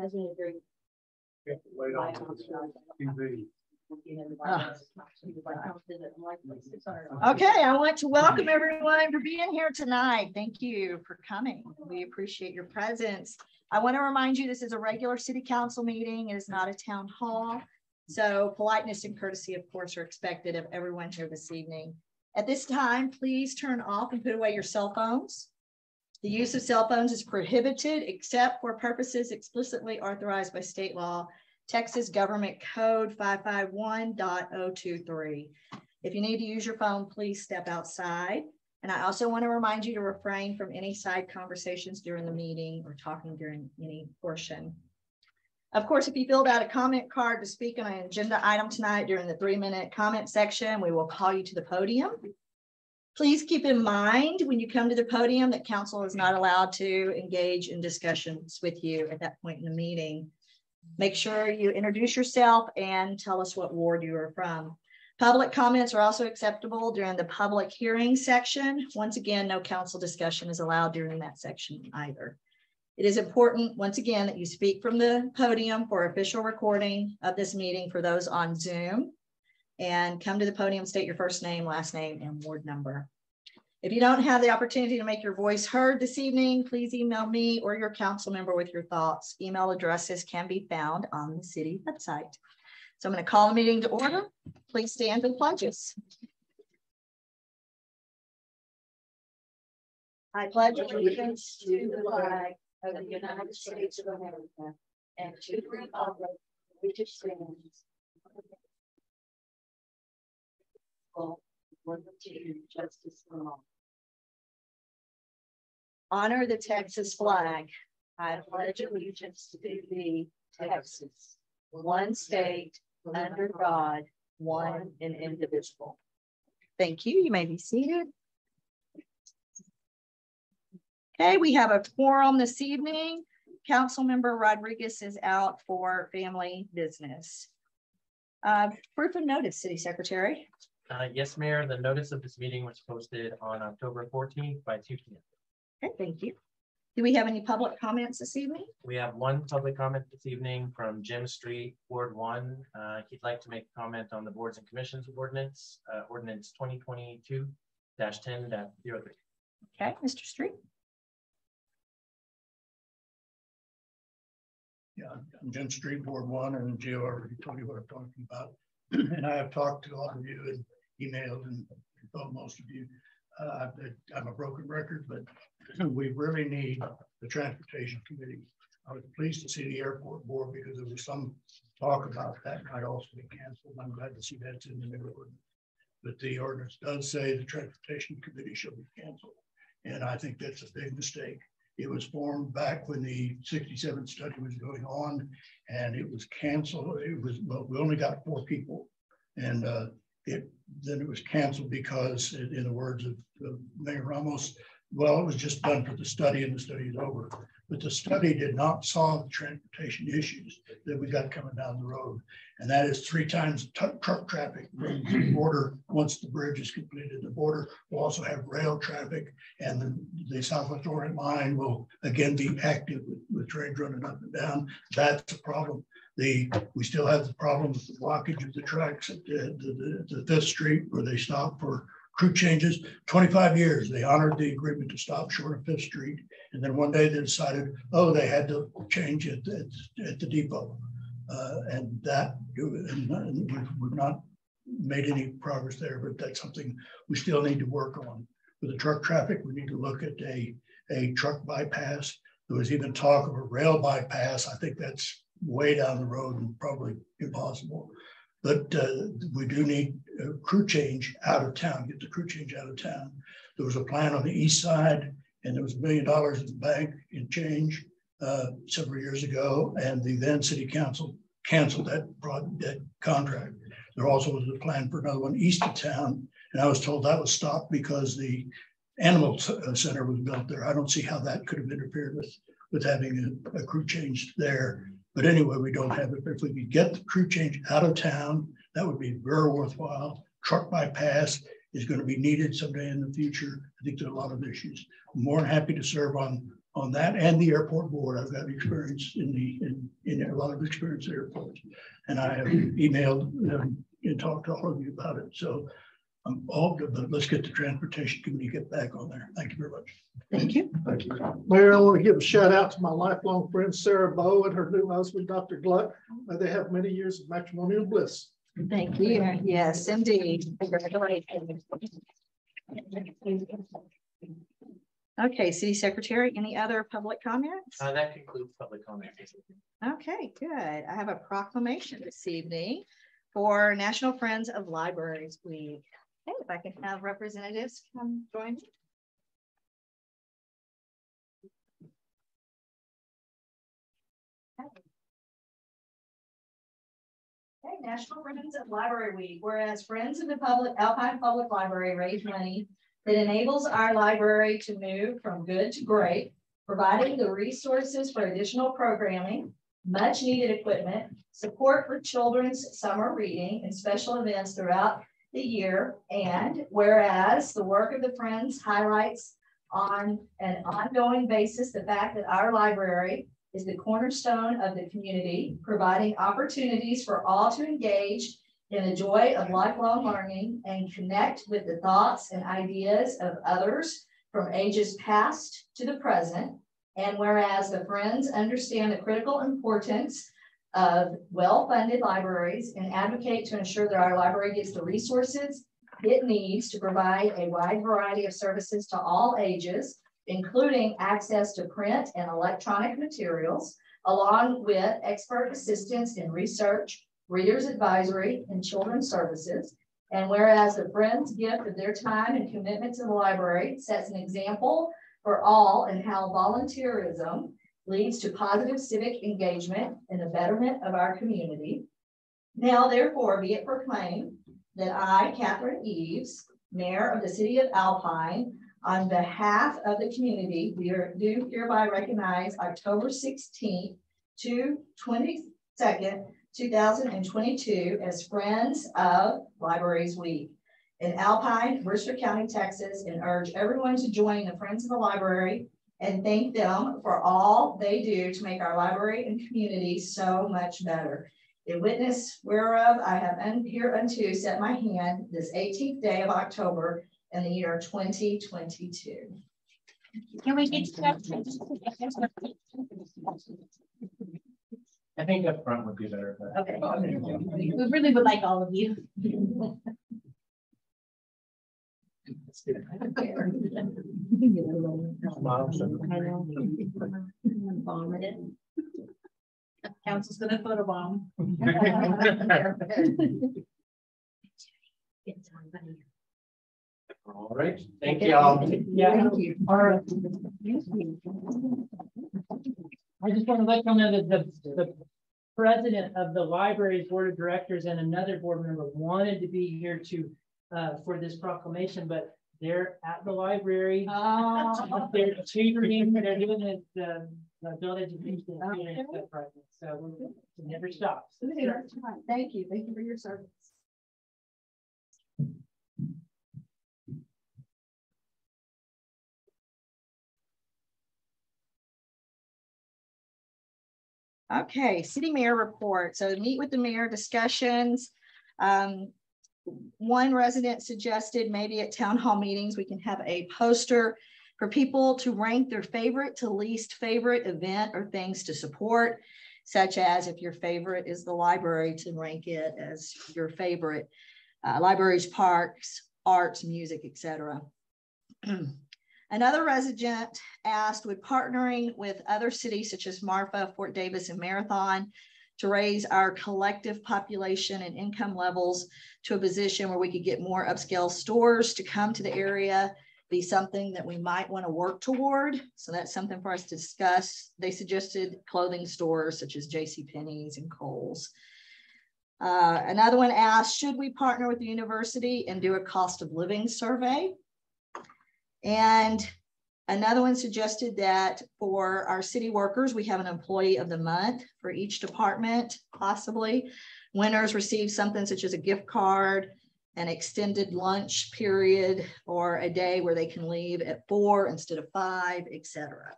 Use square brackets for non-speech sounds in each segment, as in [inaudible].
hasn't agreed. Wait on TV. Ah. Okay, I want to welcome everyone for being here tonight. Thank you for coming. We appreciate your presence. I want to remind you this is a regular city council meeting. It is not a town hall. So politeness and courtesy, of course, are expected of everyone here this evening. At this time, please turn off and put away your cell phones. The use of cell phones is prohibited except for purposes explicitly authorized by state law Texas Government Code 551.023. If you need to use your phone, please step outside. And I also want to remind you to refrain from any side conversations during the meeting or talking during any portion. Of course, if you filled out a comment card to speak on an agenda item tonight during the three minute comment section, we will call you to the podium. Please keep in mind when you come to the podium that council is not allowed to engage in discussions with you at that point in the meeting. Make sure you introduce yourself and tell us what ward you are from. Public comments are also acceptable during the public hearing section. Once again, no council discussion is allowed during that section either. It is important, once again, that you speak from the podium for official recording of this meeting for those on Zoom and come to the podium, state your first name, last name, and ward number. If you don't have the opportunity to make your voice heard this evening, please email me or your council member with your thoughts. Email addresses can be found on the city website. So I'm going to call the meeting to order. Please stand for the. I pledge allegiance to the flag of the United States of America and to the republic which stands liberty and justice for all honor the Texas flag. I pledge allegiance to thee, Texas, one state, under God, one and indivisible. Thank you. You may be seated. Okay, we have a quorum this evening. Councilmember Rodriguez is out for family business. Uh, proof of notice, City Secretary. Uh, yes, Mayor, the notice of this meeting was posted on October 14th by 2 p.m. Okay, thank you. Do we have any public comments this evening? We have one public comment this evening from Jim Street, Ward 1. Uh, he'd like to make a comment on the boards and commissions ordinance, uh, ordinance 2022 10 Okay, Mr. Street. Yeah, I'm Jim Street, Ward 1, and Gio already told you what I'm talking about. [clears throat] and I have talked to all of you and emailed and told most of you. Uh, I'm a broken record, but [clears throat] we really need the transportation committee. I was pleased to see the airport board because there was some talk about that might also be canceled. I'm glad to see that's in the neighborhood. But the ordinance does say the transportation committee shall be canceled. And I think that's a big mistake. It was formed back when the 67 study was going on and it was canceled. It was, but we only got four people. And uh, it then it was canceled because, in the words of, of Mayor Ramos, well, it was just done for the study and the study is over. But the study did not solve the transportation issues that we got coming down the road. And that is three times truck traffic from the border once the bridge is completed. The border will also have rail traffic and the, the Southwest Orient line will again be active with, with trains running up and down. That's a problem. The, we still have the problem with the blockage of the tracks at the, the, the, Fifth Street where they stop for crew changes. 25 years, they honored the agreement to stop short of Fifth Street. And then one day they decided, oh, they had to change it at, at the depot. Uh, and that, and we've, we've not made any progress there, but that's something we still need to work on. With the truck traffic, we need to look at a, a truck bypass. There was even talk of a rail bypass. I think that's way down the road and probably impossible. But uh, we do need a crew change out of town, get the crew change out of town. There was a plan on the east side and there was a million dollars in the bank in change uh, several years ago. And the then city council canceled that, broad, that contract. There also was a plan for another one east of town. And I was told that was stopped because the animal uh, center was built there. I don't see how that could have interfered with, with having a, a crew change there. But anyway, we don't have it. But if we could get the crew change out of town, that would be very worthwhile. Truck bypass is going to be needed someday in the future. I think there are a lot of issues. I'm more than happy to serve on on that and the airport board. I've got experience in the in in a lot of experience for us. And I have emailed them and talked to all of you about it. So I'm all good, but let's get the transportation committee to get back on there. Thank you very much. Thank you. Thank you. Mayor, I want to give a shout out to my lifelong friend Sarah Bowe and her new husband, Dr. Gluck. May they have many years of matrimonial bliss. Thank you. Yes, indeed. Congratulations. Okay, City Secretary, any other public comments? Uh, that concludes public comments. Okay, good. I have a proclamation this evening for National Friends of Libraries Week. Hey, if I can have representatives come join me. Okay, National Friends of Library Week, whereas Friends of the Public Alpine Public Library raise money that enables our library to move from good to great, providing the resources for additional programming, much needed equipment, support for children's summer reading and special events throughout the year. And whereas the work of the Friends highlights on an ongoing basis the fact that our library is the cornerstone of the community, providing opportunities for all to engage in the joy of lifelong learning and connect with the thoughts and ideas of others from ages past to the present. And whereas the Friends understand the critical importance of well-funded libraries and advocate to ensure that our library gets the resources it needs to provide a wide variety of services to all ages, including access to print and electronic materials, along with expert assistance in research, reader's advisory, and children's services. And whereas the Friends' gift of their time and commitment to the library sets an example for all in how volunteerism leads to positive civic engagement and the betterment of our community. Now, therefore, be it proclaimed that I, Catherine Eaves, Mayor of the City of Alpine, on behalf of the community, we do hereby recognize October 16th to 22nd, 2022 as Friends of Libraries Week in Alpine, Brewster County, Texas, and urge everyone to join the Friends of the Library and thank them for all they do to make our library and community so much better. In witness whereof I have un here unto set my hand this 18th day of October in the year 2022. Can we get that? I think up front would be better. but- Okay. We really would like all of you. [laughs] [laughs] Council's gonna photobomb. All right, thank you all. Yeah. Thank you. All right. I just want to let you know that the, the president of the library's board of directors and another board member wanted to be here to, uh, for this proclamation, but they're at the library. Oh. They're tutoring, they're doing the, the, the adult education. Okay. right So it never stops. Thank you. Thank you for your service. Okay, city mayor report. So meet with the mayor discussions. Um, one resident suggested maybe at town hall meetings, we can have a poster for people to rank their favorite to least favorite event or things to support, such as if your favorite is the library to rank it as your favorite, uh, libraries, parks, arts, music, etc. [clears throat] Another resident asked, would partnering with other cities such as Marfa, Fort Davis, and Marathon to raise our collective population and income levels to a position where we could get more upscale stores to come to the area be something that we might want to work toward. So that's something for us to discuss. They suggested clothing stores such as J.C. Penney's and Kohl's. Uh, another one asked, should we partner with the university and do a cost of living survey? And another one suggested that for our city workers, we have an employee of the month for each department, possibly. Winners receive something such as a gift card, an extended lunch period, or a day where they can leave at four instead of five, etc.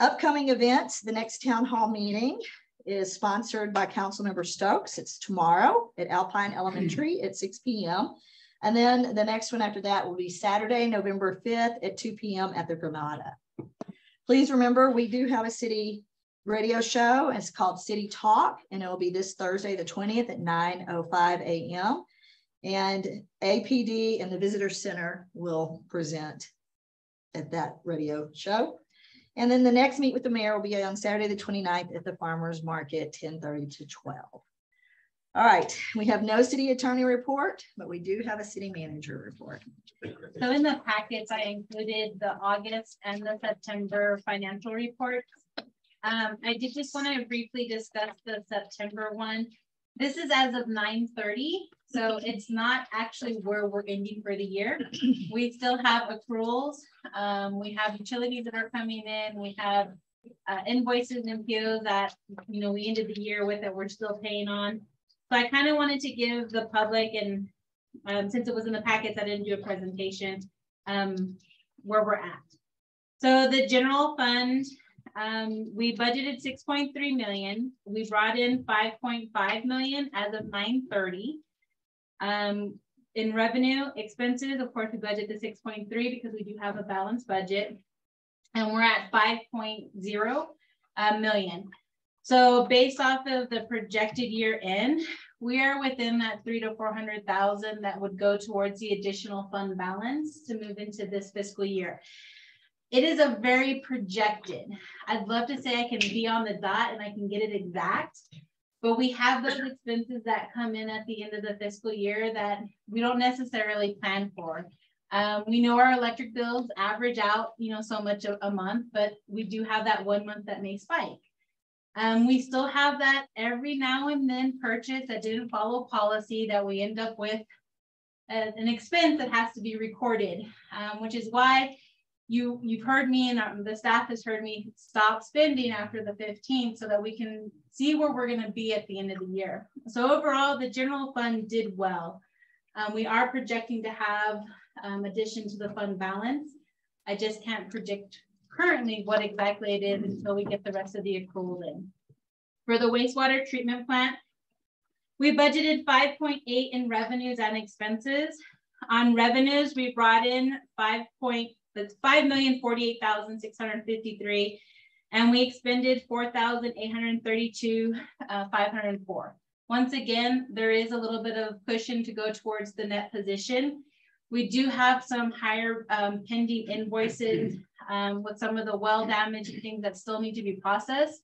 Upcoming events, the next town hall meeting is sponsored by Councilmember Stokes. It's tomorrow at Alpine Elementary at 6 p.m. And then the next one after that will be Saturday, November 5th at 2 p.m. at the Granada. Please remember, we do have a city radio show. It's called City Talk, and it will be this Thursday, the 20th at 9.05 a.m. And APD and the Visitor Center will present at that radio show. And then the next meet with the mayor will be on Saturday, the 29th at the farmer's market, 1030 to 12. All right, we have no city attorney report, but we do have a city manager report. So in the packets, I included the August and the September financial reports. Um, I did just want to briefly discuss the September one. This is as of 9:30, so it's not actually where we're ending for the year. We still have accruals. Um, we have utilities that are coming in. We have uh, invoices and POs that you know we ended the year with that we're still paying on. So I kind of wanted to give the public and um, since it was in the packets, I didn't do a presentation um, where we're at. So the general fund um, we budgeted 6.3 million. We brought in 5.5 million as of 930. Um, in revenue expenses, of course, we budget the 6.3 because we do have a balanced budget. And we're at 5.0 uh, million. So based off of the projected year end, we are within that three to 400,000 that would go towards the additional fund balance to move into this fiscal year it is a very projected. I'd love to say I can be on the dot and I can get it exact, but we have those expenses that come in at the end of the fiscal year that we don't necessarily plan for. Um, we know our electric bills average out, you know, so much a, a month, but we do have that one month that may spike. Um, we still have that every now and then purchase that didn't follow policy that we end up with a, an expense that has to be recorded, um, which is why you you've heard me and um, the staff has heard me stop spending after the 15th so that we can see where we're going to be at the end of the year. So overall, the general fund did well. Um, we are projecting to have um, addition to the fund balance. I just can't predict currently what exactly it is until we get the rest of the accrual in. For the wastewater treatment plant, we budgeted 5.8 in revenues and expenses. On revenues, we brought in 5. That's 5,048,653. And we expended 4,832, uh, 504. Once again, there is a little bit of cushion to go towards the net position. We do have some higher um, pending invoices um, with some of the well damage things that still need to be processed.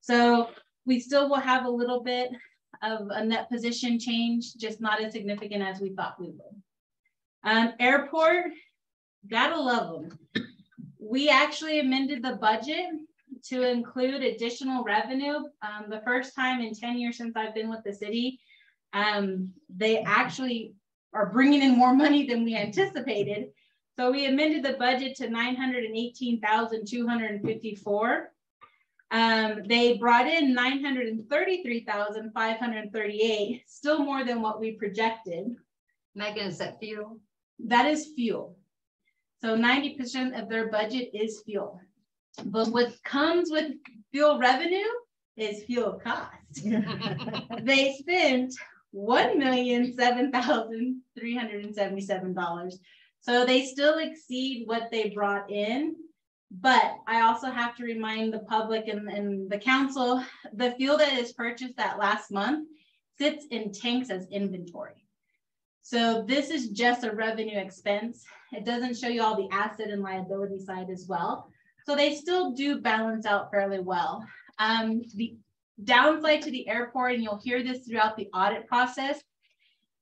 So we still will have a little bit of a net position change, just not as significant as we thought we would. Um, airport, Gotta love them. We actually amended the budget to include additional revenue. Um, the first time in 10 years since I've been with the city, um, they actually are bringing in more money than we anticipated. So we amended the budget to 918,254. Um, they brought in 933,538, still more than what we projected. Megan, is that fuel? That is fuel. So 90% of their budget is fuel. But what comes with fuel revenue is fuel cost. [laughs] they spent $1,007,377. So they still exceed what they brought in. But I also have to remind the public and, and the council, the fuel that is purchased that last month sits in tanks as inventory. So this is just a revenue expense. It doesn't show you all the asset and liability side as well. So they still do balance out fairly well. Um, the downside to the airport, and you'll hear this throughout the audit process,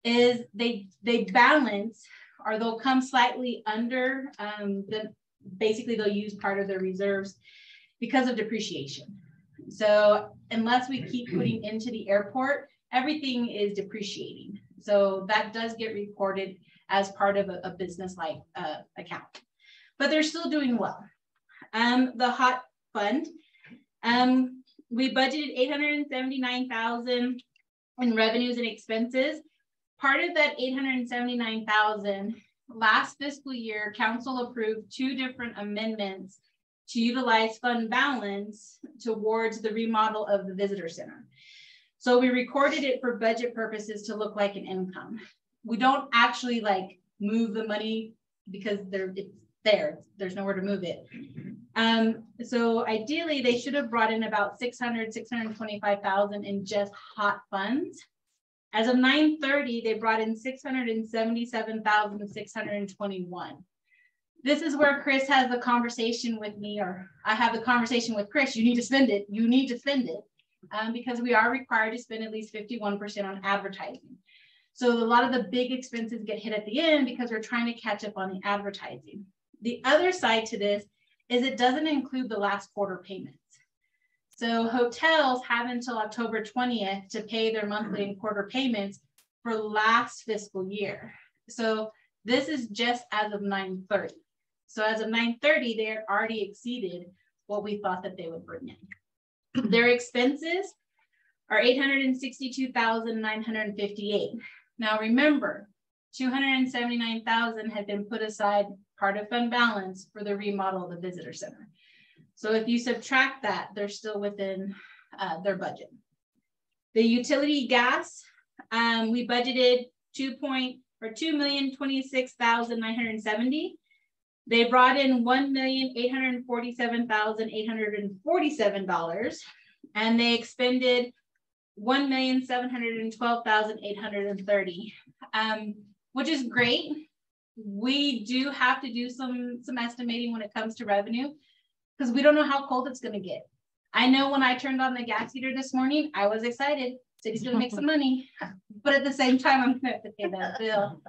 is they they balance or they'll come slightly under um, the basically they'll use part of their reserves because of depreciation. So unless we keep putting into the airport, everything is depreciating. So that does get reported as part of a, a business like uh, account, but they're still doing well. Um, the hot fund, um, we budgeted 879,000 in revenues and expenses. Part of that 879,000 last fiscal year, council approved two different amendments to utilize fund balance towards the remodel of the visitor center. So we recorded it for budget purposes to look like an income. We don't actually like move the money because there it's there. There's nowhere to move it. Um, so ideally they should have brought in about 600, 625,000 in just hot funds. As of 930, they brought in 677,621. This is where Chris has the conversation with me, or I have the conversation with Chris. You need to spend it. You need to spend it um, because we are required to spend at least 51% on advertising. So a lot of the big expenses get hit at the end because we're trying to catch up on the advertising. The other side to this is it doesn't include the last quarter payments. So hotels have until October 20th to pay their monthly and quarter payments for last fiscal year. So this is just as of 930. So as of 930, they had already exceeded what we thought that they would bring in. [clears throat] Their expenses are 862,958. Now remember, 279,000 had been put aside part of fund balance for the remodel of the visitor center. So if you subtract that, they're still within uh, their budget. The utility gas, um, we budgeted 2 point or 2,026,970. They brought in $1,847,847 and they expended 1,712,830, um, which is great. We do have to do some, some estimating when it comes to revenue because we don't know how cold it's going to get. I know when I turned on the gas heater this morning, I was excited. City's going to make some [laughs] money, but at the same time, I'm going to have to pay that bill.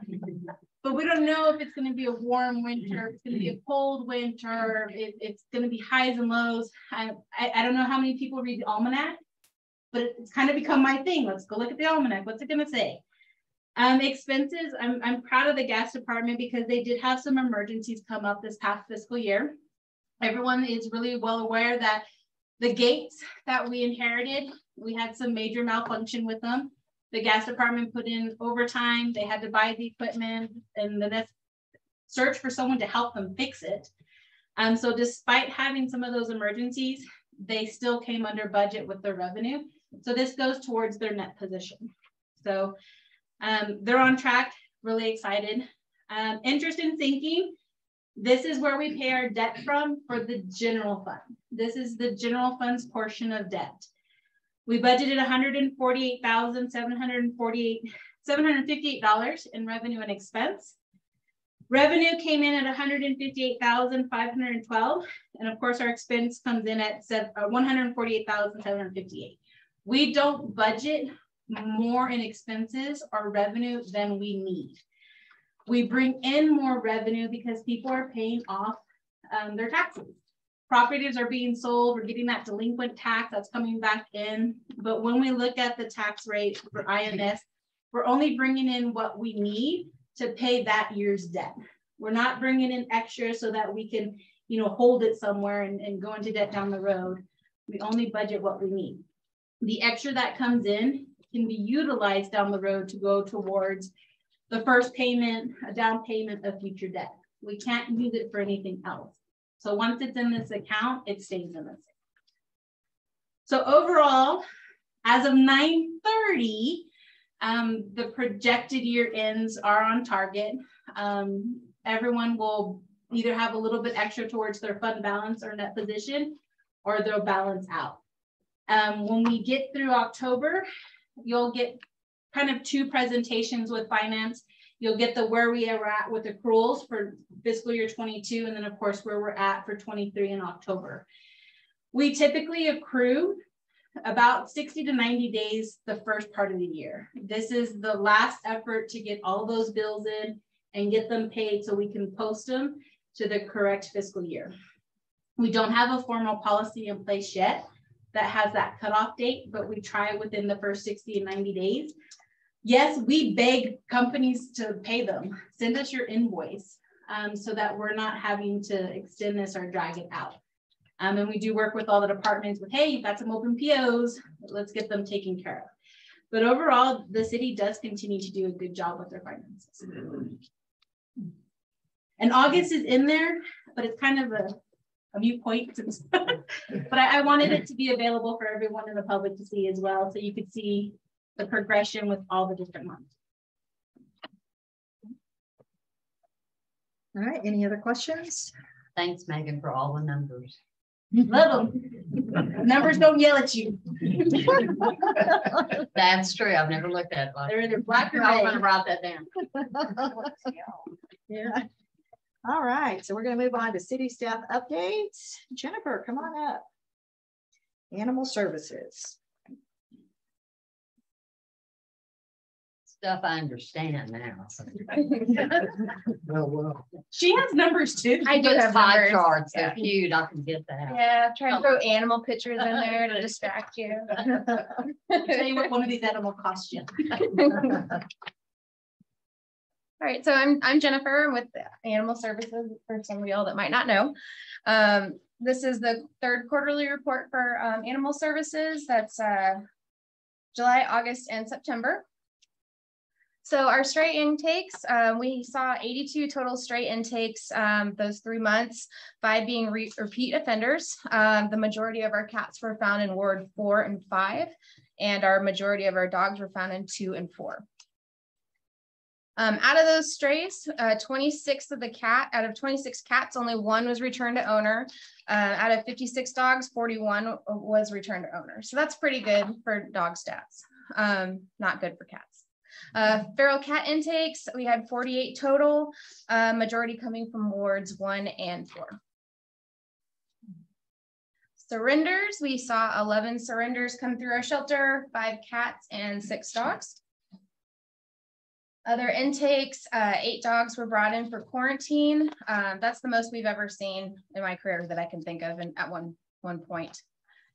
But we don't know if it's going to be a warm winter, it's going to be a cold winter, if it's going to be highs and lows. I, I, I don't know how many people read the almanac, but it's kind of become my thing. Let's go look at the almanac. What's it going to say? Um, expenses, I'm, I'm proud of the gas department because they did have some emergencies come up this past fiscal year. Everyone is really well aware that the gates that we inherited, we had some major malfunction with them. The gas department put in overtime. They had to buy the equipment and the search for someone to help them fix it. Um, so despite having some of those emergencies, they still came under budget with their revenue. So this goes towards their net position. So um, they're on track, really excited. Um, interest and sinking, this is where we pay our debt from for the general fund. This is the general funds portion of debt. We budgeted 148,748 $758 in revenue and expense. Revenue came in at 158,512. And of course, our expense comes in at uh, 148,758. We don't budget more in expenses or revenue than we need. We bring in more revenue because people are paying off um, their taxes. Properties are being sold, we're getting that delinquent tax that's coming back in. But when we look at the tax rate for I&S, we're only bringing in what we need to pay that year's debt. We're not bringing in extra so that we can, you know, hold it somewhere and, and go into debt down the road. We only budget what we need. The extra that comes in can be utilized down the road to go towards the first payment, a down payment of future debt. We can't use it for anything else. So once it's in this account, it stays in this. So overall, as of 930, um, the projected year ends are on target. Um, everyone will either have a little bit extra towards their fund balance or net position, or they'll balance out. Um, when we get through October, you'll get kind of two presentations with finance. You'll get the where we are at with accruals for fiscal year 22, and then of course where we're at for 23 in October. We typically accrue about 60 to 90 days the first part of the year. This is the last effort to get all those bills in and get them paid so we can post them to the correct fiscal year. We don't have a formal policy in place yet that has that cutoff date, but we try within the first 60 and 90 days. Yes, we beg companies to pay them. Send us your invoice um, so that we're not having to extend this or drag it out. Um, and we do work with all the departments with, hey, you've got some open POs, let's get them taken care of. But overall, the city does continue to do a good job with their finances. And August is in there, but it's kind of a a mute point. [laughs] but I, I wanted it to be available for everyone in the public to see as well, so you could see the progression with all the different months. All right, any other questions? Thanks, Megan, for all the numbers. Love them. [laughs] Numbers don't yell at you. [laughs] That's true. I've never looked at it like. They're either black or I'm gonna write that down. Yeah. All right, so we're gonna move on to city staff updates. Jennifer, come on up. Animal services. Stuff I understand now. [laughs] Oh, well. She has numbers too. I do have pie charts, they're Yeah. cute. I can get that. Yeah, try and throw oh. animal pictures in there to [laughs] distract you. Tell you what one of these animal costs you. [laughs] All right, so I'm I'm Jennifer with Animal Services for some of y'all that might not know. Um, this is the third quarterly report for um, Animal Services. That's uh, July, August, and September. So our stray intakes, um, we saw 82 total stray intakes um, those three months, five being re repeat offenders. Um, the majority of our cats were found in Ward four and five, and our majority of our dogs were found in two and four. Um, out of those strays, uh, 26 of the cat, out of 26 cats, only one was returned to owner. Uh, out of 56 dogs, 41 was returned to owner. So that's pretty good for dog stats. Um, not good for cats. Uh, feral cat intakes, we had 48 total, uh, majority coming from wards one and four. Surrenders, we saw 11 surrenders come through our shelter, five cats and six dogs. Other intakes, uh, eight dogs were brought in for quarantine. Um, that's the most we've ever seen in my career that I can think of and at one, one point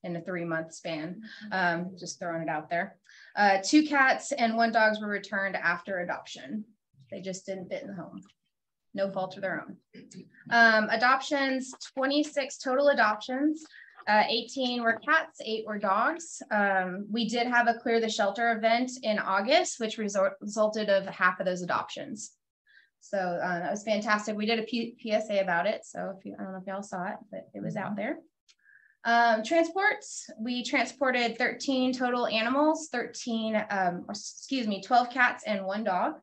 in a three month span, um, just throwing it out there. Uh, two cats and one dogs were returned after adoption. They just didn't fit in the home. No fault of their own. Um, adoptions, 26 total adoptions. Uh, 18 were cats, eight were dogs. Um, we did have a clear the shelter event in August, which result, resulted of half of those adoptions. So uh, that was fantastic. We did a P PSA about it. So if you, I don't know if y'all saw it, but it was out there. Um, transports, we transported 13 total animals, 13, um, excuse me, 12 cats and one dog.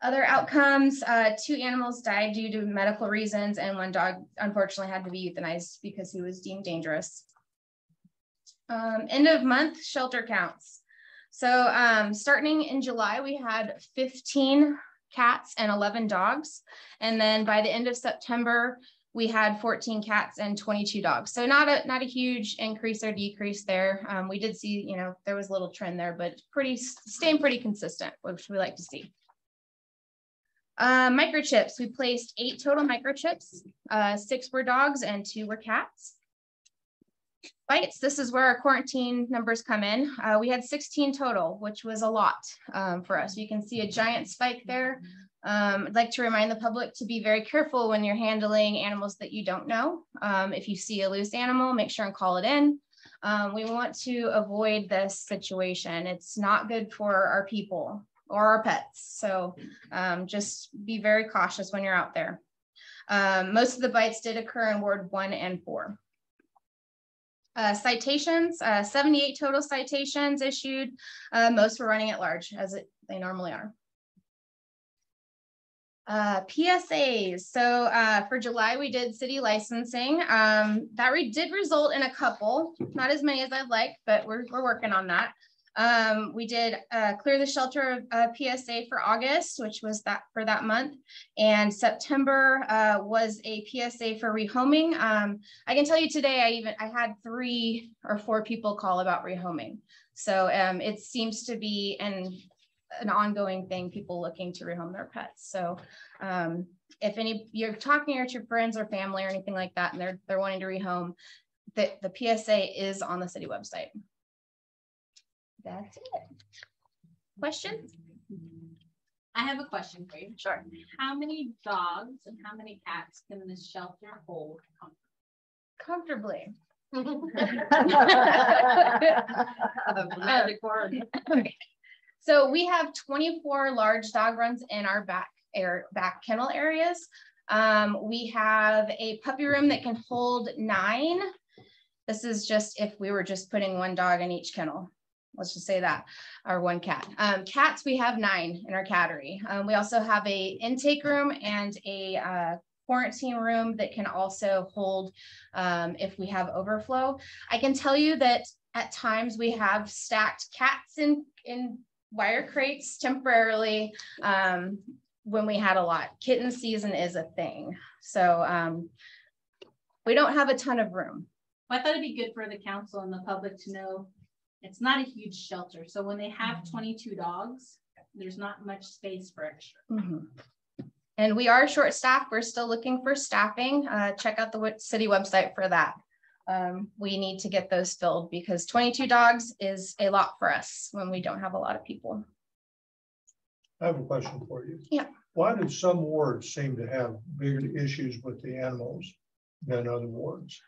Other outcomes, uh, two animals died due to medical reasons and one dog unfortunately had to be euthanized because he was deemed dangerous. Um, end of month shelter counts. So um, starting in July, we had 15 cats and 11 dogs. And then by the end of September, we had 14 cats and 22 dogs. So not a not a huge increase or decrease there. Um, we did see, you know, there was a little trend there, but pretty staying pretty consistent, which we like to see. Uh, microchips, we placed eight total microchips. Uh, six were dogs and two were cats. Bites, this is where our quarantine numbers come in. Uh, we had 16 total, which was a lot um, for us. You can see a giant spike there. Um, I'd like to remind the public to be very careful when you're handling animals that you don't know. Um, if you see a loose animal, make sure and call it in. Um, we want to avoid this situation. It's not good for our people or our pets. So um, just be very cautious when you're out there. Um, most of the bites did occur in Ward 1 and 4. Uh, citations, uh, 78 total citations issued. Uh, most were running at large as it, they normally are. Uh, PSAs. So uh, for July, we did city licensing. Um, that re did result in a couple, not as many as I'd like, but we're, we're working on that. Um, we did uh, clear the shelter uh, PSA for August, which was that for that month. And September uh, was a PSA for rehoming. Um, I can tell you today, I even, I had three or four people call about rehoming. So um, it seems to be an, an ongoing thing, people looking to rehome their pets. So um, if any, you're talking to your friends or family or anything like that, and they're, they're wanting to rehome, the, the PSA is on the city website. That's it. Questions? I have a question for you. Sure. How many dogs and how many cats can this shelter hold? Comfortably. Word. So we have 24 large dog runs in our back air back kennel areas. Um, we have a puppy room that can hold nine. This is just if we were just putting one dog in each kennel. Let's just say that, our one cat. Um, cats, we have nine in our cattery. Um, we also have a intake room and a uh, quarantine room that can also hold um, if we have overflow. I can tell you that at times we have stacked cats in, in wire crates temporarily um, when we had a lot. Kitten season is a thing. So um, we don't have a ton of room. I thought it'd be good for the council and the public to know it's not a huge shelter. So when they have 22 dogs, there's not much space for extra. Mhm. And we are short staffed. We're still looking for staffing. Uh, check out the w- city website for that. Um, we need to get those filled because 22 dogs is a lot for us when we don't have a lot of people. I have a question for you. Yeah. Why do some wards seem to have bigger issues with the animals than other wards?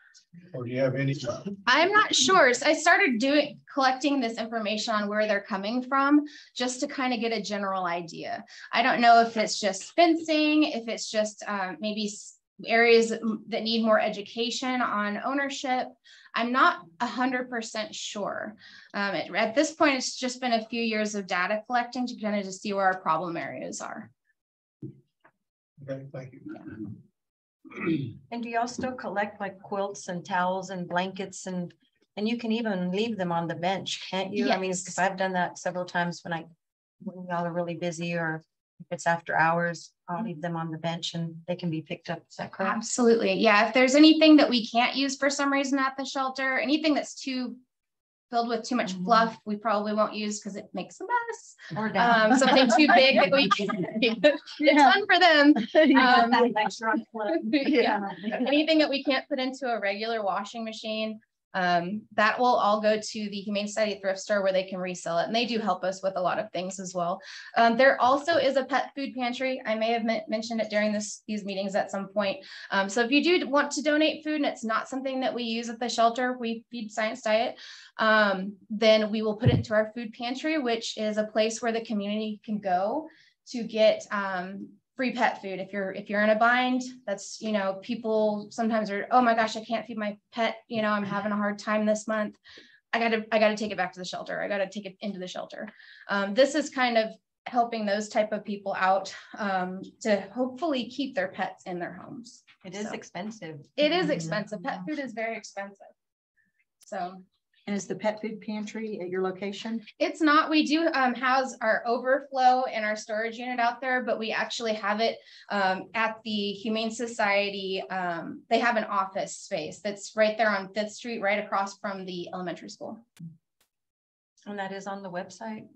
Or do you have any? I'm not sure. So I started doing collecting this information on where they're coming from just to kind of get a general idea. I don't know if it's just fencing, if it's just um, maybe areas that need more education on ownership. I'm not a hundred percent sure. Um, at, at this point, it's just been a few years of data collecting to kind of just see where our problem areas are. Okay, thank you. [clears throat] And do y'all still collect like quilts and towels and blankets and, and you can even leave them on the bench, can't you? I mean, because I've done that several times when I, when y'all are really busy or if it's after hours, I'll leave them on the bench and they can be picked up. Is that correct? Absolutely. Yeah. If there's anything that we can't use for some reason at the shelter, anything that's too filled with too much Mhm. fluff, we probably won't use because it makes a mess. Or. Um, [laughs] something too big that we [laughs] it's fun for them. [laughs] Um, yeah. Anything that we can't put into a regular washing machine, um, that will all go to the Humane Society thrift store where they can resell it. And they do help us with a lot of things as well. Um, there also is a pet food pantry. I may have mentioned it during this, these meetings at some point. Um, so if you do want to donate food and it's not something that we use at the shelter, we feed Science Diet, um, then we will put it into our food pantry, which is a place where the community can go to get um, free pet food. If you're if you're in a bind, that's you know people sometimes are oh my gosh I can't feed my pet. You know I'm having a hard time this month. I got to I got to take it back to the shelter. I got to take it into the shelter. Um, this is kind of helping those type of people out um, to hopefully keep their pets in their homes. It is So- expensive. It is expensive. Pet food is very expensive. So And is the pet food pantry at your location? it's not, we do um, house our overflow and our storage unit out there, but we actually have it um, at the Humane Society. Um, they have an office space that's right there on Fifth Street, right across from the elementary school. And that is on the website.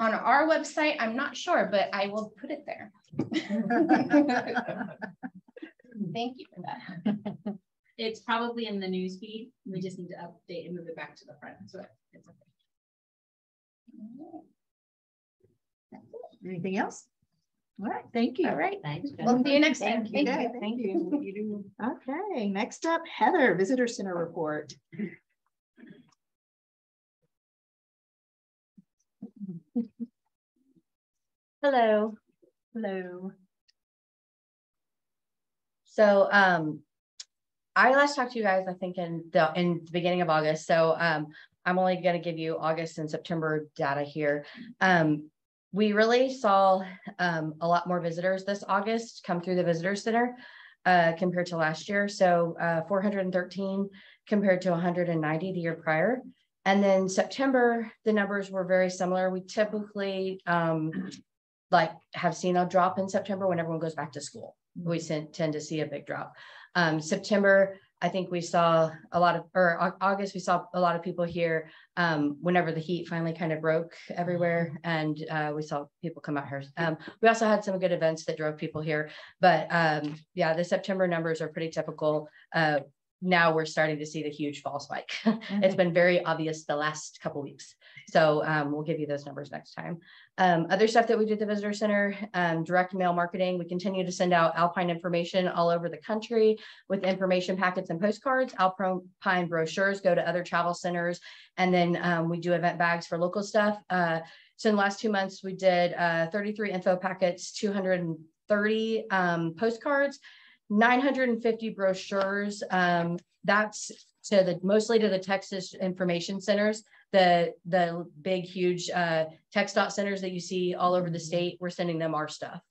On our website, I'm not sure, but I will put it there. [laughs] Thank you for that. [laughs] It's probably in the news feed. We just need to update and move it back to the front. So it's okay. Anything else? All right, thank you. All right. Thanks. Jen. We'll see you next time. Thank you. Thank you. Thank you. You. [laughs] Okay, next up, Heather, Visitor Center Report. Hello. Hello. So um, I last talked to you guys, I think in the, in the beginning of August. So um, I'm only going to give you August and September data here. Um, we really saw um, a lot more visitors this August come through the visitor center uh, compared to last year. So uh, 413 compared to 190 the year prior. And then September, the numbers were very similar. We typically um, like have seen a drop in September when everyone goes back to school. We tend to see a big drop. Um, September, I think we saw a lot of, or August, we saw a lot of people here um, whenever the heat finally kind of broke everywhere, and uh, we saw people come out here. Um, we also had some good events that drove people here, but um, yeah, the September numbers are pretty typical. Uh, now we're starting to see the huge fall spike. [laughs] it's been very obvious the last couple weeks. So um, we'll give you those numbers next time. Um, other stuff that we did at the visitor center, um, direct mail marketing. We continue to send out Alpine information all over the country with information packets and postcards. Alpine brochures go to other travel centers. And then um, we do event bags for local stuff. Uh, so in the last two months, we did uh, 33 info packets, 230 um, postcards, 950 brochures. Um, that's to the mostly to the Texas Information Centers, the the big, huge uh, centers that you see all over the state. We're sending them our stuff.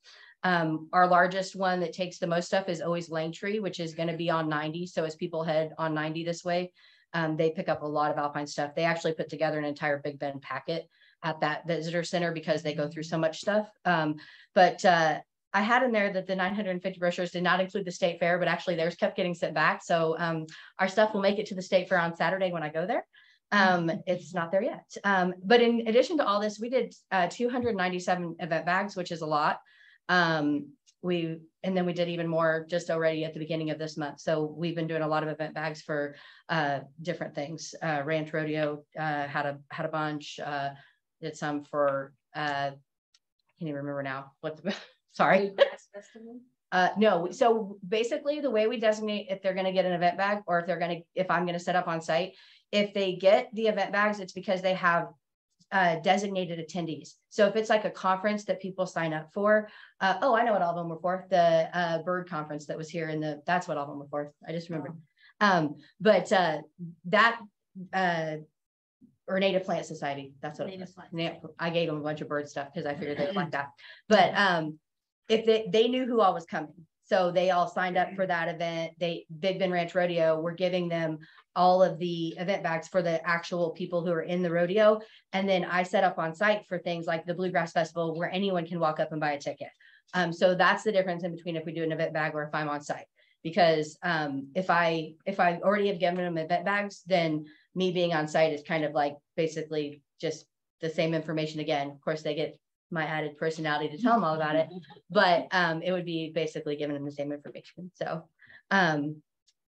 Um, our largest one that takes the most stuff is always Langtry, which is going to be on 90. So as people head on 90 this way, um, they pick up a lot of Alpine stuff. They actually put together an entire Big Bend packet at that visitor center because they go through so much stuff. Um, but uh, I had in there that the 950 brochures did not include the state fair, but actually theirs kept getting sent back. So um, our stuff will make it to the state fair on Saturday when I go there. Um, it's not there yet. Um, but in addition to all this, we did uh, 297 event bags, which is a lot. Um, we and then we did even more just already at the beginning of this month. So we've been doing a lot of event bags for uh, different things. Uh, Ranch Rodeo uh, had a had a bunch. Uh, did some for uh, I can't even remember now. What the [laughs] sorry. [laughs] Uh, no, so basically the way we designate if they're going to get an event bag or if they're going to, if I'm going to set up on site, if they get the event bags, it's because they have uh, designated attendees. So if it's like a conference that people sign up for, uh, oh, I know what all of them were for. The uh, bird conference that was here in the, that's what all of them were for. I just remembered. Um, but uh, that, uh, or Native Plant Society, that's what it was. Plant I gave them a bunch of bird stuff because I figured they'd like [clears throat] that. But um, if they, they knew who all was coming. So they all signed up for that event. They, Big Bend Ranch Rodeo, we're giving them all of the event bags for the actual people who are in the rodeo. And then I set up on site for things like the Bluegrass Festival where anyone can walk up and buy a ticket. Um, so that's the difference in between if we do an event bag or if I'm on site. Because um, if I if I already have given them event bags, then me being on site is kind of like basically just the same information again. Of course, they get my added personality to tell them all about it, but um, it would be basically giving them the same information. So um,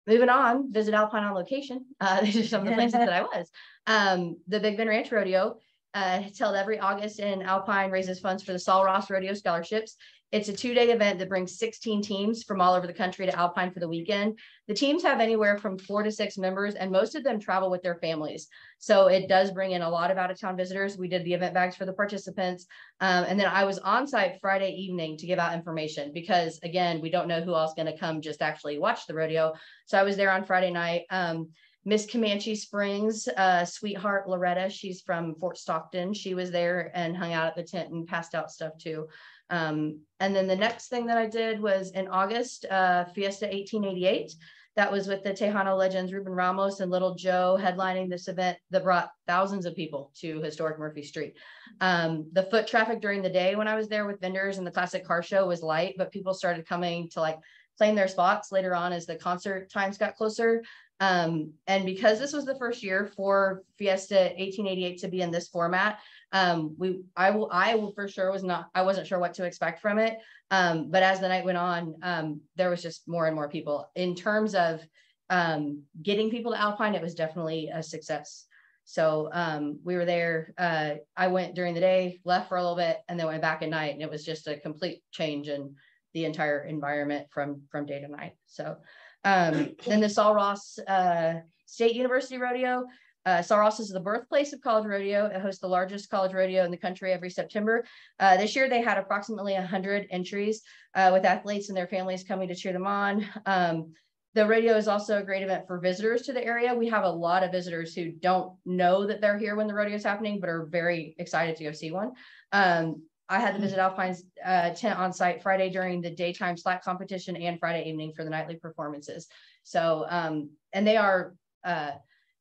moving on, visit Alpine on location. Uh, [laughs] these are some of the places that I [laughs] was. Um, the Big Bend Ranch Rodeo, uh, it's held every August and Alpine raises funds for the Sul Ross Rodeo Scholarships. It's a two-day event that brings 16 teams from all over the country to Alpine for the weekend. The teams have anywhere from four to six members, and most of them travel with their families. So it does bring in a lot of out-of-town visitors. We did the event bags for the participants. Um, and then I was on site Friday evening to give out information because again, we don't know who else going to come just actually watch the rodeo. So I was there on Friday night. Um, Miss Comanche Springs, uh, sweetheart Loretta, she's from Fort Stockton. She was there and hung out at the tent and passed out stuff too. Um, and then the next thing that I did was in August, uh, Fiesta 1888. That was with the Tejano legends, Ruben Ramos and Little Joe headlining this event that brought thousands of people to historic Murphy Street. Um, the foot traffic during the day when I was there with vendors and the classic car show was light, but people started coming to like claim their spots later on as the concert times got closer. Um, and because this was the first year for Fiesta 1888 to be in this format, um, we I will I will for sure was not I wasn't sure what to expect from it. Um, but as the night went on, um, there was just more and more people. In terms of um, getting people to Alpine, it was definitely a success. So um, we were there. Uh, I went during the day, left for a little bit, and then went back at night, and it was just a complete change in the entire environment from from day to night. So um, then the Sul Ross uh, State University Rodeo. Uh, Sul Ross is the birthplace of college rodeo. It hosts the largest college rodeo in the country every September. Uh, this year, they had approximately 100 entries uh, with athletes and their families coming to cheer them on. Um, the rodeo is also a great event for visitors to the area. We have a lot of visitors who don't know that they're here when the rodeo is happening, but are very excited to go see one. Um, I had the Visit Alpine's uh, tent on site Friday during the daytime slack competition and Friday evening for the nightly performances. So, um, and they are, uh,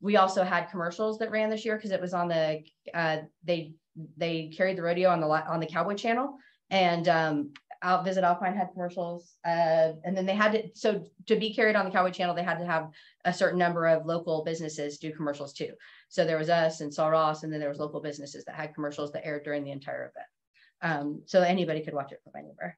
we also had commercials that ran this year because it was on the, uh, they they carried the rodeo on the on the Cowboy Channel, and um, out Visit Alpine had commercials, uh, and then they had to so to be carried on the Cowboy Channel, they had to have a certain number of local businesses do commercials too. So there was us and Sul Ross, and then there was local businesses that had commercials that aired during the entire event. Um, so anybody could watch it from anywhere.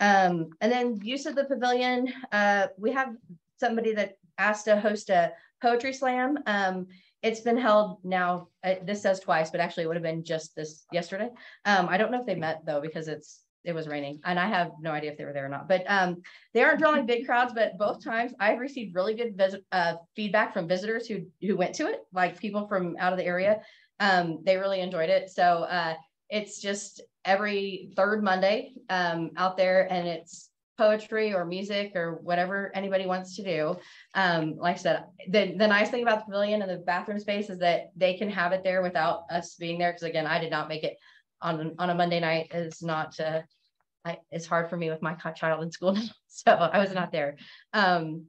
Um, and then use of the pavilion, uh, we have somebody that asked to host a poetry slam. Um, it's been held now, uh, this says twice, but actually it would have been just this yesterday. Um, I don't know if they met though, because it's it was raining and I have no idea if they were there or not, but um, they aren't drawing big [laughs] crowds, but both times I've received really good visit, uh, feedback from visitors who, who went to it, like people from out of the area. Um, they really enjoyed it. So uh, it's just every third Monday um, out there and it's poetry or music or whatever anybody wants to do. Um, like I said, the, the nice thing about the pavilion and the bathroom space is that they can have it there without us being there. Cause again, I did not make it on, on a Monday night is not, uh, I, it's hard for me with my child in school. now, [laughs] so I was not there. Um,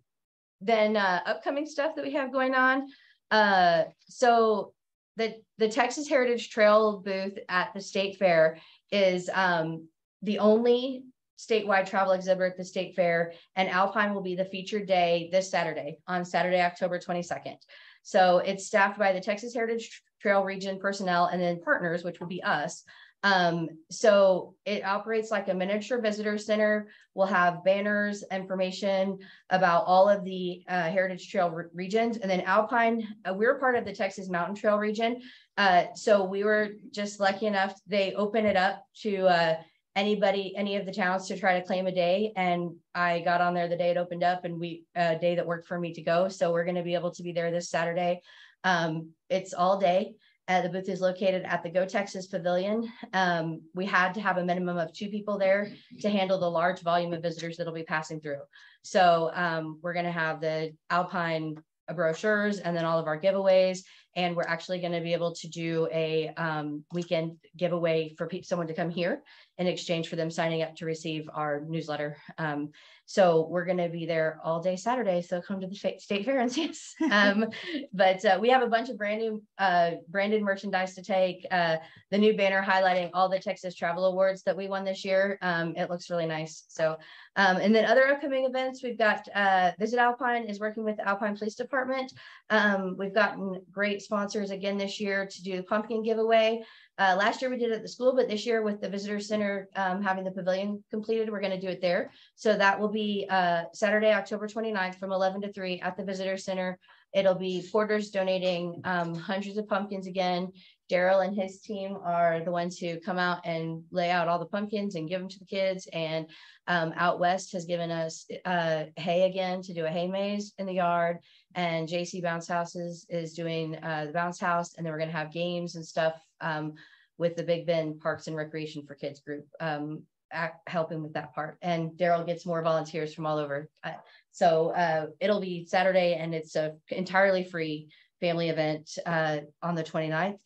then uh, upcoming stuff that we have going on. Uh, so the, the Texas Heritage Trail booth at the state fair is um, the only statewide travel exhibit at the state fair and Alpine will be the featured day this Saturday on Saturday, October 22nd. So it's staffed by the Texas Heritage Trail Region personnel and then partners, which would be us. Um, so it operates like a miniature visitor center. We'll have banners, information about all of the uh, Heritage Trail re regions. And then Alpine, uh, we're part of the Texas Mountain Trail region. Uh, so we were just lucky enough, they open it up to uh, anybody, any of the towns to try to claim a day. And I got on there the day it opened up and we, a day that worked for me to go. So we're going to be able to be there this Saturday. Um, it's all day. Uh, the booth is located at the Go Texas Pavilion. Um, we had to have a minimum of two people there to handle the large volume of visitors that'll be passing through. So um, we're going to have the Alpine brochures and then all of our giveaways. And we're actually going to be able to do a um, weekend giveaway for someone to come here in exchange for them signing up to receive our newsletter. Um, so we're going to be there all day Saturday. So come to the state fair and see us. [laughs] Um, but uh, we have a bunch of brand new uh, branded merchandise to take. Uh, the new banner highlighting all the Texas Travel Awards that we won this year. Um, it looks really nice. So, um, and then other upcoming events, we've got uh, Visit Alpine is working with the Alpine Police Department. Um, we've gotten great sponsors again this year to do the pumpkin giveaway. Uh, last year we did it at the school, but this year with the visitor center um, having the pavilion completed, we're going to do it there. So that will be uh, Saturday, October 29th from 11 to 3 at the visitor center. It'll be porters donating um, hundreds of pumpkins again. Daryl and his team are the ones who come out and lay out all the pumpkins and give them to the kids. And um, out west has given us uh, hay again to do a hay maze in the yard. And JC Bounce Houses is doing uh, the bounce house. And then we're going to have games and stuff um, with the Big Bend Parks and Recreation for Kids group, um, act, helping with that part. And Daryl gets more volunteers from all over. Uh, so uh, it'll be Saturday and it's a entirely free family event uh, on the 29th.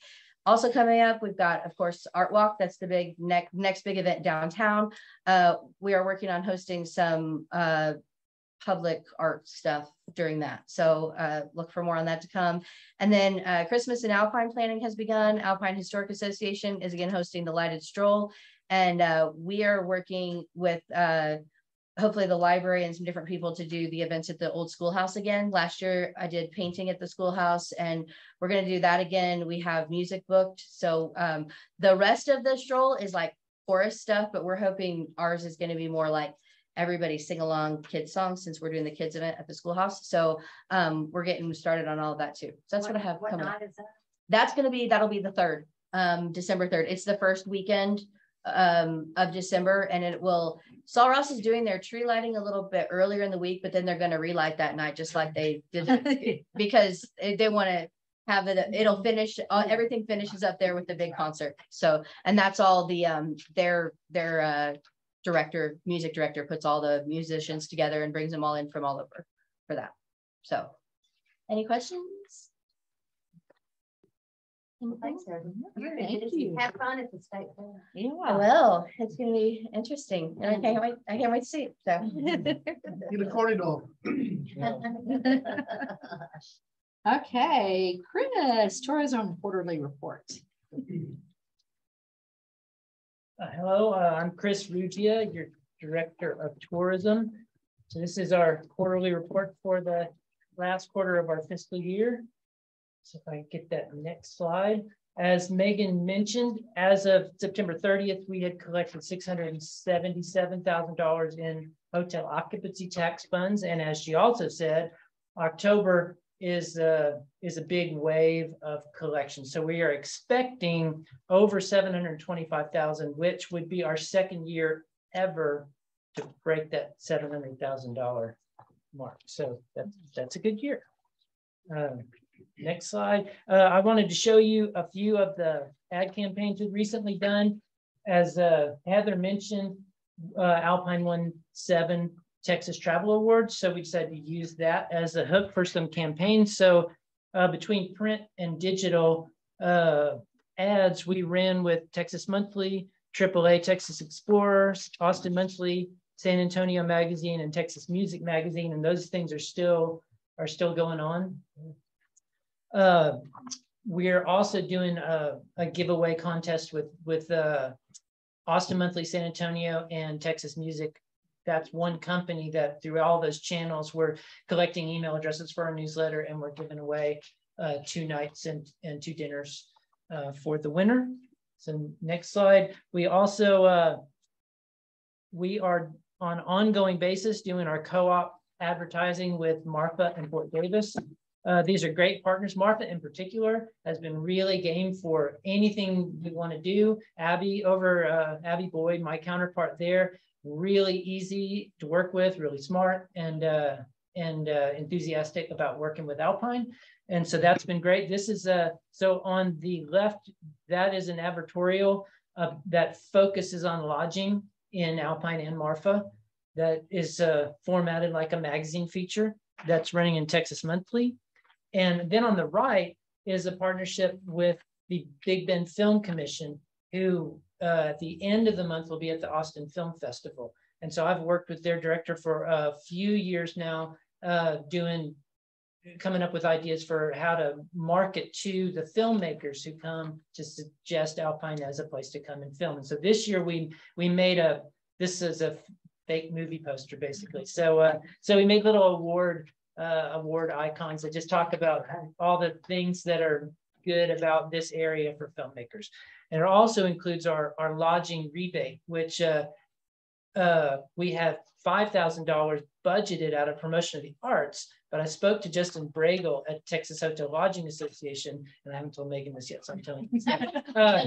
Also coming up, we've got, of course, Art Walk. That's the big next next big event downtown. Uh, we are working on hosting some uh, public art stuff during that. So uh, look for more on that to come. And then uh, Christmas and Alpine planning has begun. Alpine Historic Association is again hosting the Lighted Stroll. And uh, we are working with uh, hopefully the library and some different people to do the events at the old schoolhouse again. Last year I did painting at the schoolhouse and we're going to do that again. We have music booked. So um, the rest of the stroll is like chorus stuff, but we're hoping ours is going to be more like everybody sing along kids songs since we're doing the kids event at the schoolhouse. So um, we're getting started on all of that too. So that's what, what I have what coming up. That? That's going to be, that'll be the third, um, December 3rd. It's the first weekend um, of December and it will, Sul Ross is doing their tree lighting a little bit earlier in the week, but then they're going to relight that night just like they did [laughs] because they want to have it, it'll finish, uh, everything finishes up there with the big concert. So, and that's all the, um, their, their, uh, director, music director puts all the musicians together and brings them all in from all over for that. So any questions? Thanks, Thank you. Have fun at the state fair. I Yeah. will. It's gonna be interesting. And I can't wait, I can't wait to see it. So. Get a corridor. [laughs] [laughs] Okay, Chris, tourism quarterly report. Uh, hello, uh, I'm Chris Ruggia, your Director of Tourism. So this is our quarterly report for the last quarter of our fiscal year. So if I get that next slide. As Megan mentioned, as of September 30th, we had collected $677,000 in hotel occupancy tax funds. And as she also said, October is a, is a big wave of collection. So we are expecting over 725,000, which would be our second year ever to break that $700,000 mark. So that's, that's a good year. Um, next slide. Uh, I wanted to show you a few of the ad campaigns we've recently done. as uh, Heather mentioned, uh, Alpine won seven Texas Travel Awards. So we decided to use that as a hook for some campaigns. So uh, between print and digital uh, ads, we ran with Texas Monthly, AAA Texas Explorer, Austin Monthly, San Antonio Magazine, and Texas Music Magazine, and those things are still are still going on. Uh, we're also doing a, a, giveaway contest with with uh, Austin Monthly, San Antonio, and Texas Music. That's one company that through all those channels, we're collecting email addresses for our newsletter, and we're giving away uh, two nights and and two dinners uh, for the winner. So next slide. We also uh, we are on ongoing basis doing our co-op advertising with Marfa and Fort Davis. Uh, these are great partners. Marfa in particular has been really game for anything we want to do. Abby over uh, Abby Boyd, my counterpart there, really easy to work with, really smart and uh, and uh, enthusiastic about working with Alpine. And so that's been great. This is a, uh, so on the left, that is an advertorial that focuses on lodging in Alpine and Marfa that is uh, formatted like a magazine feature that's running in Texas Monthly. And then on the right is a partnership with the Big Bend Film Commission, who uh, at the end of the month will be at the Austin Film Festival. And so I've worked with their director for a few years now, uh, doing coming up with ideas for how to market to the filmmakers who come to suggest Alpine as a place to come and film. And so this year we we made a this is a fake movie poster basically. So uh, so we made little award uh, award icons that just talk about all the things that are good about this area for filmmakers. And it also includes our, our lodging rebate, which uh, uh, we have $5,000 budgeted out of promotion of the arts but I spoke to Justin Bragiel at Texas Hotel Lodging Association, and I haven't told Megan this yet, so I'm telling you. [laughs] Uh, [laughs]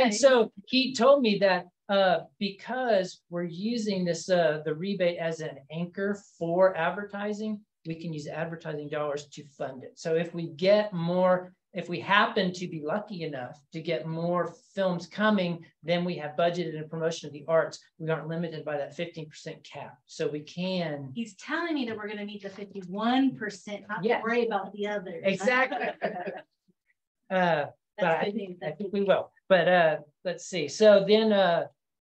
and so he told me that uh, because we're using this uh, the rebate as an anchor for advertising, we can use advertising dollars to fund it. So if we get more if we happen to be lucky enough to get more films coming, then we have budgeted a promotion of the arts. We aren't limited by that 15% cap. So we can. He's telling me that we're going to meet the 51%, not yes. worry about the others. Exactly. [laughs] uh, but I, I, think we will. But uh, let's see. So then uh,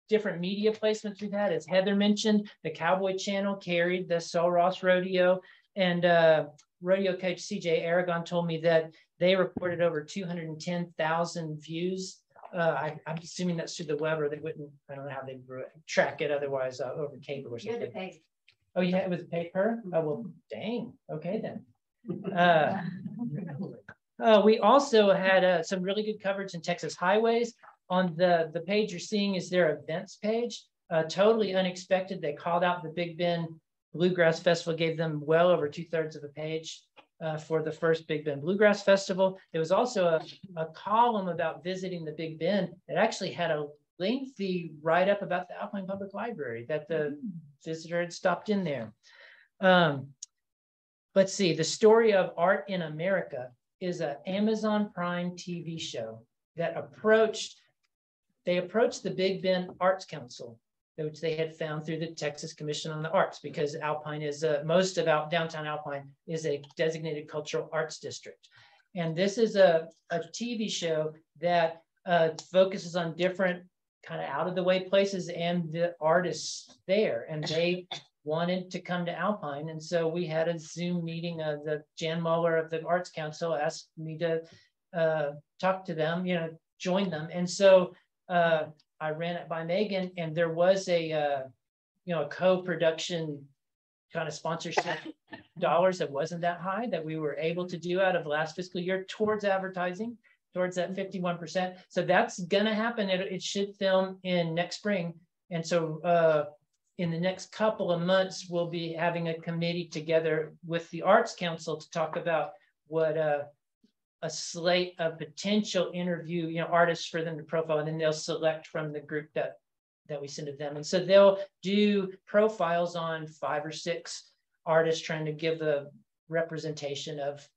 different media placements we've had, as Heather mentioned, the Cowboy Channel carried the Sul Ross Rodeo. And uh, rodeo coach CJ Aragon told me that they reported over 210,000 views. Uh, I, am assuming that's through the web, or they wouldn't. I don't know how they track it otherwise uh, over cable or something. Oh, yeah, it was paid per. Oh well, dang. Okay then. [laughs] Uh, uh, we also had uh, some really good coverage in Texas highways. On the the page you're seeing is their events page. Uh, totally unexpected. They called out the Big Bend Bluegrass Festival, gave them well over two thirds of a page uh, for the first Big Bend Bluegrass Festival. There was also a, a column about visiting the Big Bend that actually had a lengthy write up about the Alpine Public Library that the visitor had stopped in there. Um, let's see, the story of art in America is an Amazon Prime TV show that approached, they approached the Big Bend Arts Council which they had found through the Texas Commission on the Arts, because Alpine is uh, most about downtown Alpine is a designated cultural arts district. And this is a, a TV show that uh, focuses on different kind of out of the way places and the artists there. And they wanted to come to Alpine. And so we had a Zoom meeting of the Jan Muller of the Arts Council asked me to uh, talk to them, you know, join them. And so uh, I ran it by Megan, and there was a uh, you know a co-production kind of sponsorship [laughs] dollars that wasn't that high that we were able to do out of last fiscal year towards advertising towards that 51%. So that's gonna happen. It, it should film in next spring. And so uh, in the next couple of months, we'll be having a committee together with the Arts Council to talk about what uh, a slate of potential interview, you know, artists for them to profile, and then they'll select from the group that that we send to them. And so they'll do profiles on five or six artists trying to give the representation of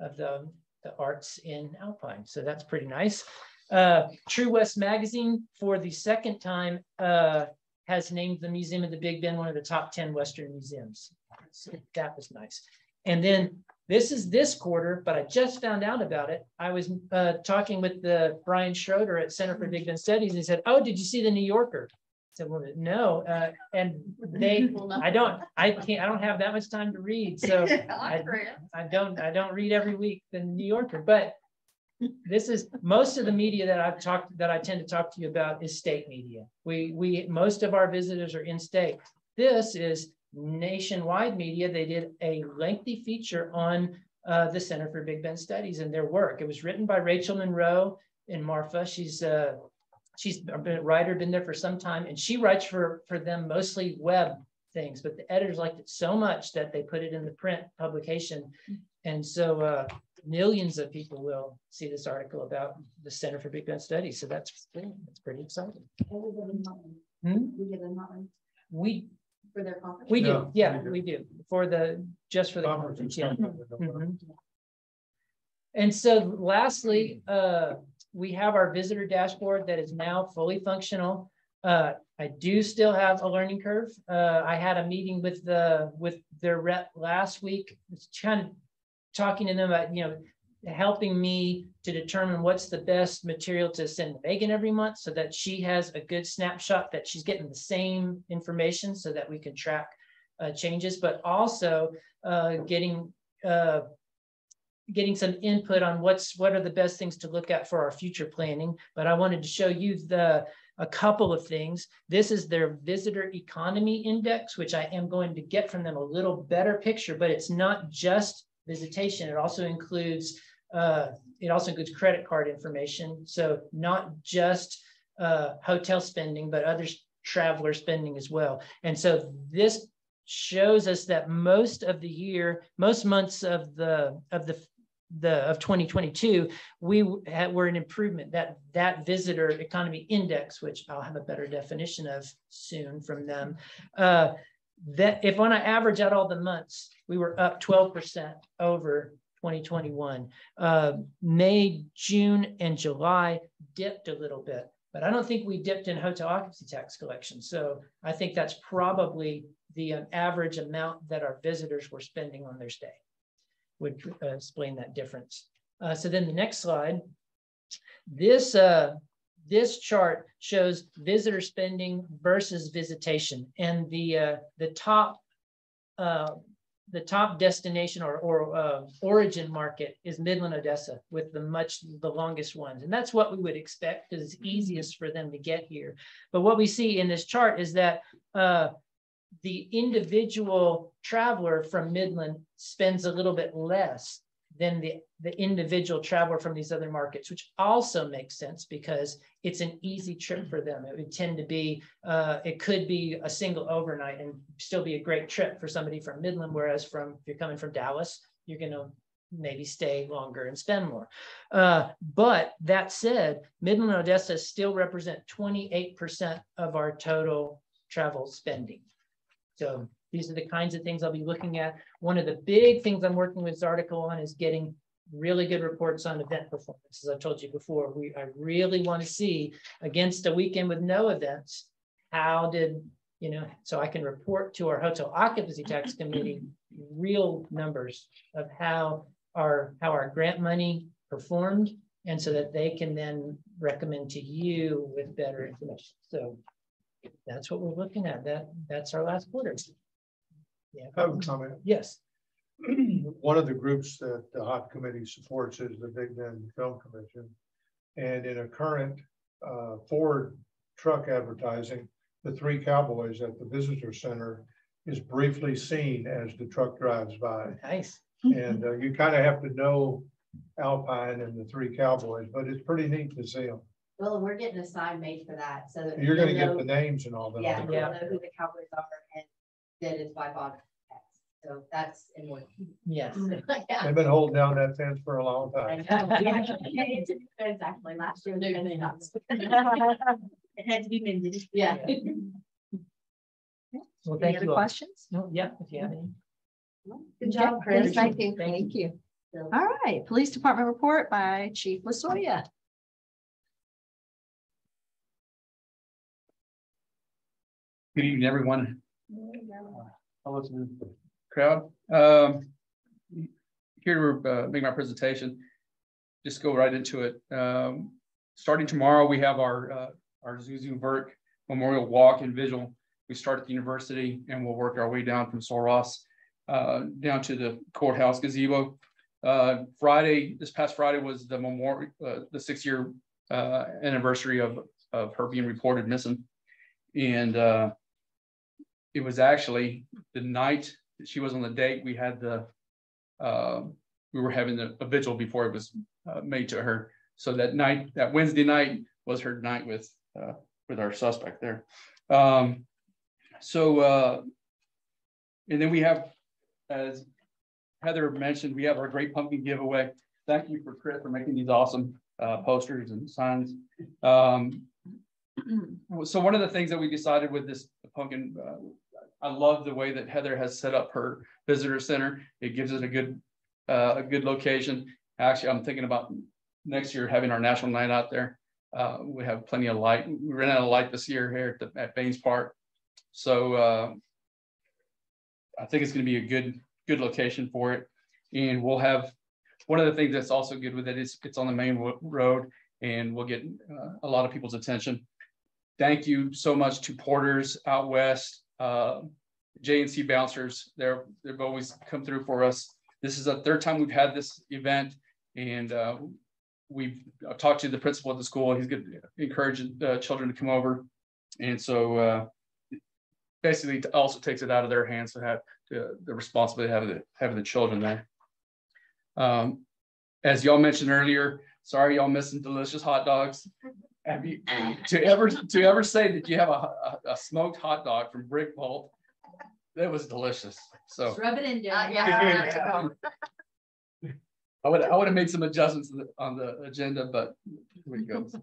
of the, the arts in Alpine. So that's pretty nice. Uh, True West Magazine for the second time uh, has named the Museum of the Big Bend one of the top 10 Western museums. So that was nice. And then this is this quarter, but I just found out about it. I was uh, talking with the Brian Schroeder at Center for Big Studies. And he said, "Oh, did you see the New Yorker?" I said, "Well, no." Uh, and they, [laughs] I don't, I can't, I don't have that much time to read, so [laughs] I, I don't, I don't read every week the New Yorker. But this is most of the media that I've talked that I tend to talk to you about is state media. We we most of our visitors are in state. This is nationwide media. They did a lengthy feature on uh, the Center for Big Bend Studies and their work. It was written by Rachel Monroe in Marfa. She's uh, she's been a writer, been there for some time, and she writes for for them mostly web things. But the editors liked it so much that they put it in the print publication, and so uh, millions of people will see this article about the Center for Big Bend Studies. So that's that's pretty exciting. Hmm? We For their conference. we do, Yeah, yeah, we do. we do, for the, just for the Conference conference, and yeah. stuff. Mhm. And so lastly, uh, we have our visitor dashboard that is now fully functional. Uh, I do still have a learning curve. Uh, I had a meeting with the, with their rep last week, It's kind of talking to them about, you know, helping me to determine what's the best material to send Megan every month so that she has a good snapshot that she's getting the same information so that we can track uh, changes, but also uh, getting uh, getting some input on what's what are the best things to look at for our future planning. But I wanted to show you the a couple of things. This is their visitor economy index, which I am going to get from them a little better picture, but it's not just visitation. It also includes uh, it also includes credit card information. So not just uh, hotel spending, but other traveler spending as well. And so this shows us that most of the year, most months of the of the the of 2022, we had, were an improvement. That that visitor economy index, which I'll have a better definition of soon from them, uh, that if on an average out all the months, we were up 12% over 2021. Uh, May, June, and July dipped a little bit, but I don't think we dipped in hotel occupancy tax collection. So I think that's probably the um, average amount that our visitors were spending on their stay would uh, explain that difference. Uh, so then the next slide, this uh, this chart shows visitor spending versus visitation, and the uh, the top uh, the top destination or, or uh, origin market is Midland, Odessa, with the much the longest ones, and that's what we would expect because it's easiest for them to get here. But what we see in this chart is that uh, the individual traveler from Midland spends a little bit less than the, the individual traveler from these other markets, which also makes sense because it's an easy trip for them. It would tend to be, uh, it could be a single overnight and still be a great trip for somebody from Midland, whereas from, if you're coming from Dallas, you're gonna maybe stay longer and spend more. Uh, but that said, Midland and Odessa still represent 28% of our total travel spending. So these are the kinds of things I'll be looking at. One of the big things I'm working with this article on is getting really good reports on event performance. As I told you before, we I really want to see against a weekend with no events, how did, you know, so I can report to our hotel occupancy tax [clears throat] committee real numbers of how our how our grant money performed and so that they can then recommend to you with better information. So that's what we're looking at. That that's our last quarter. Yeah. I have a comment. Yes. [clears throat] One of the groups that the HOT committee supports is the Big Bend Film Commission. And in a current uh, Ford truck advertising, the three cowboys at the visitor center is briefly seen as the truck drives by. Nice. And uh, you kind of have to know Alpine and the three cowboys, but it's pretty neat to see them. Well, we're getting a sign made for that, so. that You're gonna get the names and all that. Yeah, on you'll it. know who the Cowboys are that is by Bob tax. So that's in one. Yes. [laughs] yeah. They've been holding down that fence for a long time. exactly. [laughs] Last year, [laughs] it had to be mended. Yeah. Well, thank any other you questions? No, yeah, if you have any. Good, job, Chris. Thank you. Thank you. All right, Police Department report by Chief Lasoya. Good evening, everyone. Hello to the crowd. Um, here to uh, make my presentation. Just go right into it. Um, starting tomorrow, we have our uh, our Zuzu Verk Memorial Walk and Vigil. We start at the university and we'll work our way down from Sul Ross uh, down to the courthouse gazebo. Uh, Friday, this past Friday was the memorial, uh, the six year uh, anniversary of, of her being reported missing. And uh, it was actually the night that she was on the date, we had the, uh, we were having the, a vigil before it was uh, made to her. So that night, that Wednesday night was her night with, uh, with our suspect there. Um, so, uh, and then we have, as Heather mentioned, we have our great pumpkin giveaway. Thank you for Chris for making these awesome uh, posters and signs. Um, [clears throat] so one of the things that we decided with this pumpkin, uh, I love the way that Heather has set up her visitor center. It gives it a good, uh, a good location. Actually, I'm thinking about next year having our national night out there. Uh, we have plenty of light. We ran out of light this year here at, the, at Baines Park. So uh, I think it's going to be a good, good location for it. And we'll have one of the things that's also good with it is it's on the main road and we'll get uh, a lot of people's attention. Thank you so much to porters out west, uh, JNC bouncers. They're, they've always come through for us. This is the third time we've had this event and uh, we've talked to the principal at the school. He's going to encourage uh, children to come over. And so uh, basically also takes it out of their hands to have to, the responsibility of having the, having the children there. Um, as y'all mentioned earlier, sorry y'all missing delicious hot dogs. Have you to ever to ever say that you have a, a, a smoked hot dog from Brick Vault? That was delicious. So Just rub it in, Uh, Jen. yeah. [laughs] [laughs] I would I would have made some adjustments on the, on the agenda, but here it goes.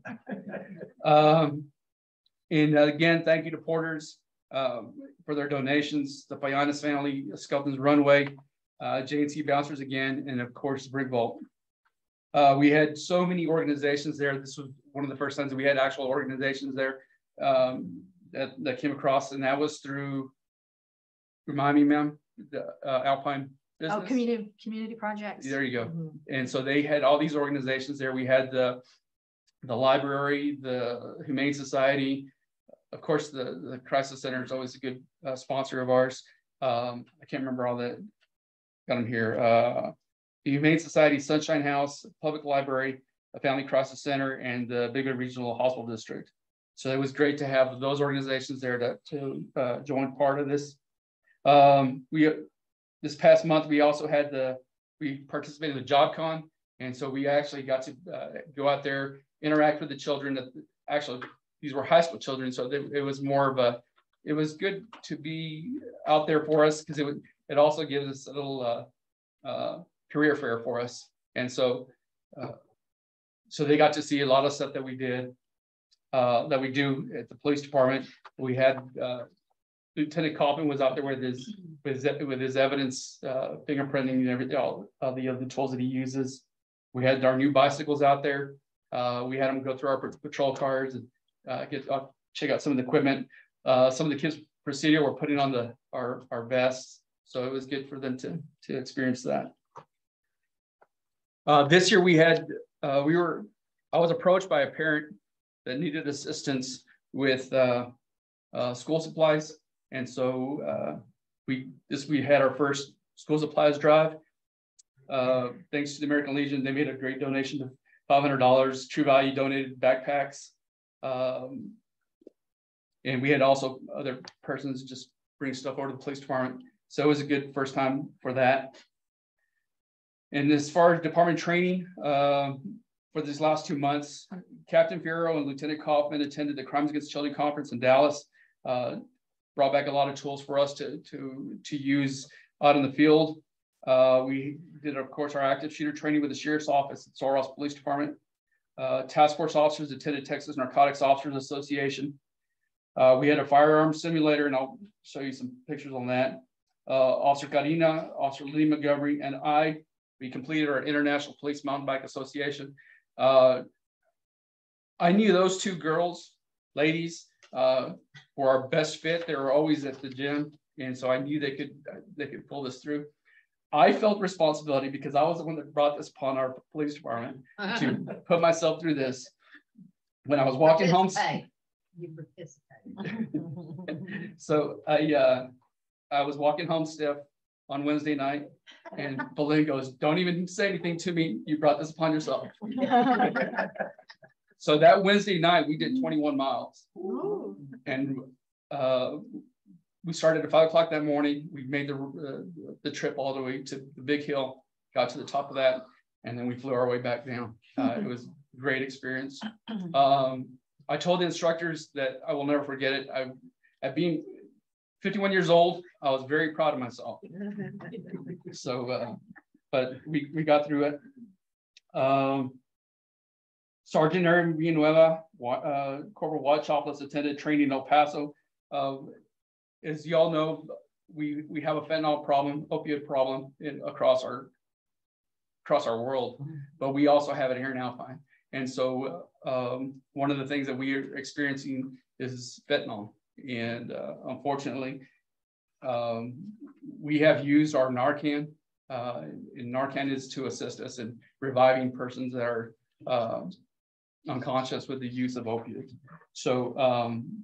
[laughs] um, and uh, again, thank you to Porters um, for their donations, the Fianis family, Skelton's Runway, uh, JNC Bouncers again, and of course, Brick Vault. Uh, we had so many organizations there. This was one of the first times that we had actual organizations there um, that, that came across, and that was through, remind me, ma'am, the uh, Alpine Oh, community, community projects. There you go. Mhm. And so they had all these organizations there. We had the, the library, the Humane Society. Of course, the, the Crisis Center is always a good uh, sponsor of ours. Um, I can't remember all that. Got them here. Uh, the Humane Society, Sunshine House, Public Library, a Family Crisis Center, and the Big Bend Regional Hospital District. So it was great to have those organizations there to, to uh, join part of this. Um, we this past month, we also had the, we participated in the JobCon. And so we actually got to uh, go out there, interact with the children that actually, these were high school children. So they, it was more of a, it was good to be out there for us because it would, it also gives us a little uh, uh, career fair for us. And so, uh, so they got to see a lot of stuff that we did, uh, that we do at the police department. We had uh, Lieutenant Kaufman was out there with his with his, with his evidence, uh, fingerprinting and everything, all the other tools that he uses. We had our new bicycles out there. Uh, we had them go through our patrol cars and uh, get uh, check out some of the equipment. Some of the kids Presidio were putting on the our our vests, so it was good for them to to experience that. Uh, this year we had uh, we were I was approached by a parent that needed assistance with uh, uh, school supplies, and so uh, we this we had our first school supplies drive. Uh, thanks to the American Legion, they made a great donation of five hundred dollars. True Value donated backpacks, um, and we had also other persons just bring stuff over to the police department. So it was a good first time for that. And as far as department training, uh, for these last two months, Captain Fierro and Lieutenant Kaufman attended the Crimes Against Children Conference in Dallas. Uh, brought back a lot of tools for us to, to, to use out in the field. Uh, we did, of course, our active shooter training with the Sheriff's Office at Sul Ross Police Department. Uh, task force officers attended Texas Narcotics Officers Association. Uh, we had a firearm simulator, and I'll show you some pictures on that. Uh, Officer Karina, Officer Lee McGovern, and I, we completed our International Police Mountain Bike Association. Uh, I knew those two girls, ladies, uh, were our best fit. They were always at the gym. And so I knew they could, they could pull this through. I felt responsibility because I was the one that brought this upon our police department to [laughs] put myself through this. When I was walking home. You. [laughs] So I, uh, I was walking home stiff on Wednesday night and Belinda goes, don't even say anything to me. You brought this upon yourself. [laughs] So that Wednesday night, we did twenty-one miles. And, uh, we started at five o'clock that morning. We made the, uh, the trip all the way to the big hill, got to the top of that, and then we flew our way back down. Uh, it was a great experience. [clears throat] Um, I told the instructors that I will never forget it. I, at being fifty-one years old, I was very proud of myself. [laughs] So, uh, but we, we got through it. Um, Sergeant Aaron Villanueva, uh, Corporal Watt Chopless attended training in El Paso. Uh, as y'all know, we, we have a fentanyl problem, opioid problem in, across our, across our world, but we also have it here in Alpine. And so, um, one of the things that we are experiencing is fentanyl. And, uh, unfortunately, um, we have used our Narcan, uh, and Narcan is to assist us in reviving persons that are, uh, unconscious with the use of opiates. So, um,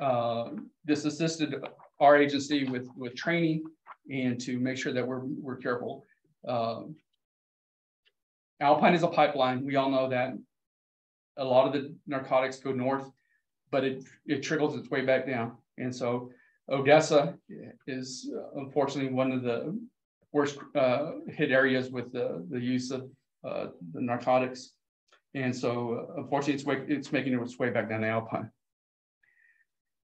uh, this assisted our agency with, with training and to make sure that we're, we're careful. Um, Alpine is a pipeline. We all know that. A lot of the narcotics go north, but it, it trickles its way back down. And so Odessa is unfortunately one of the worst uh, hit areas with the, the use of uh, the narcotics. And so uh, unfortunately, it's, way, it's making its way back down to Alpine.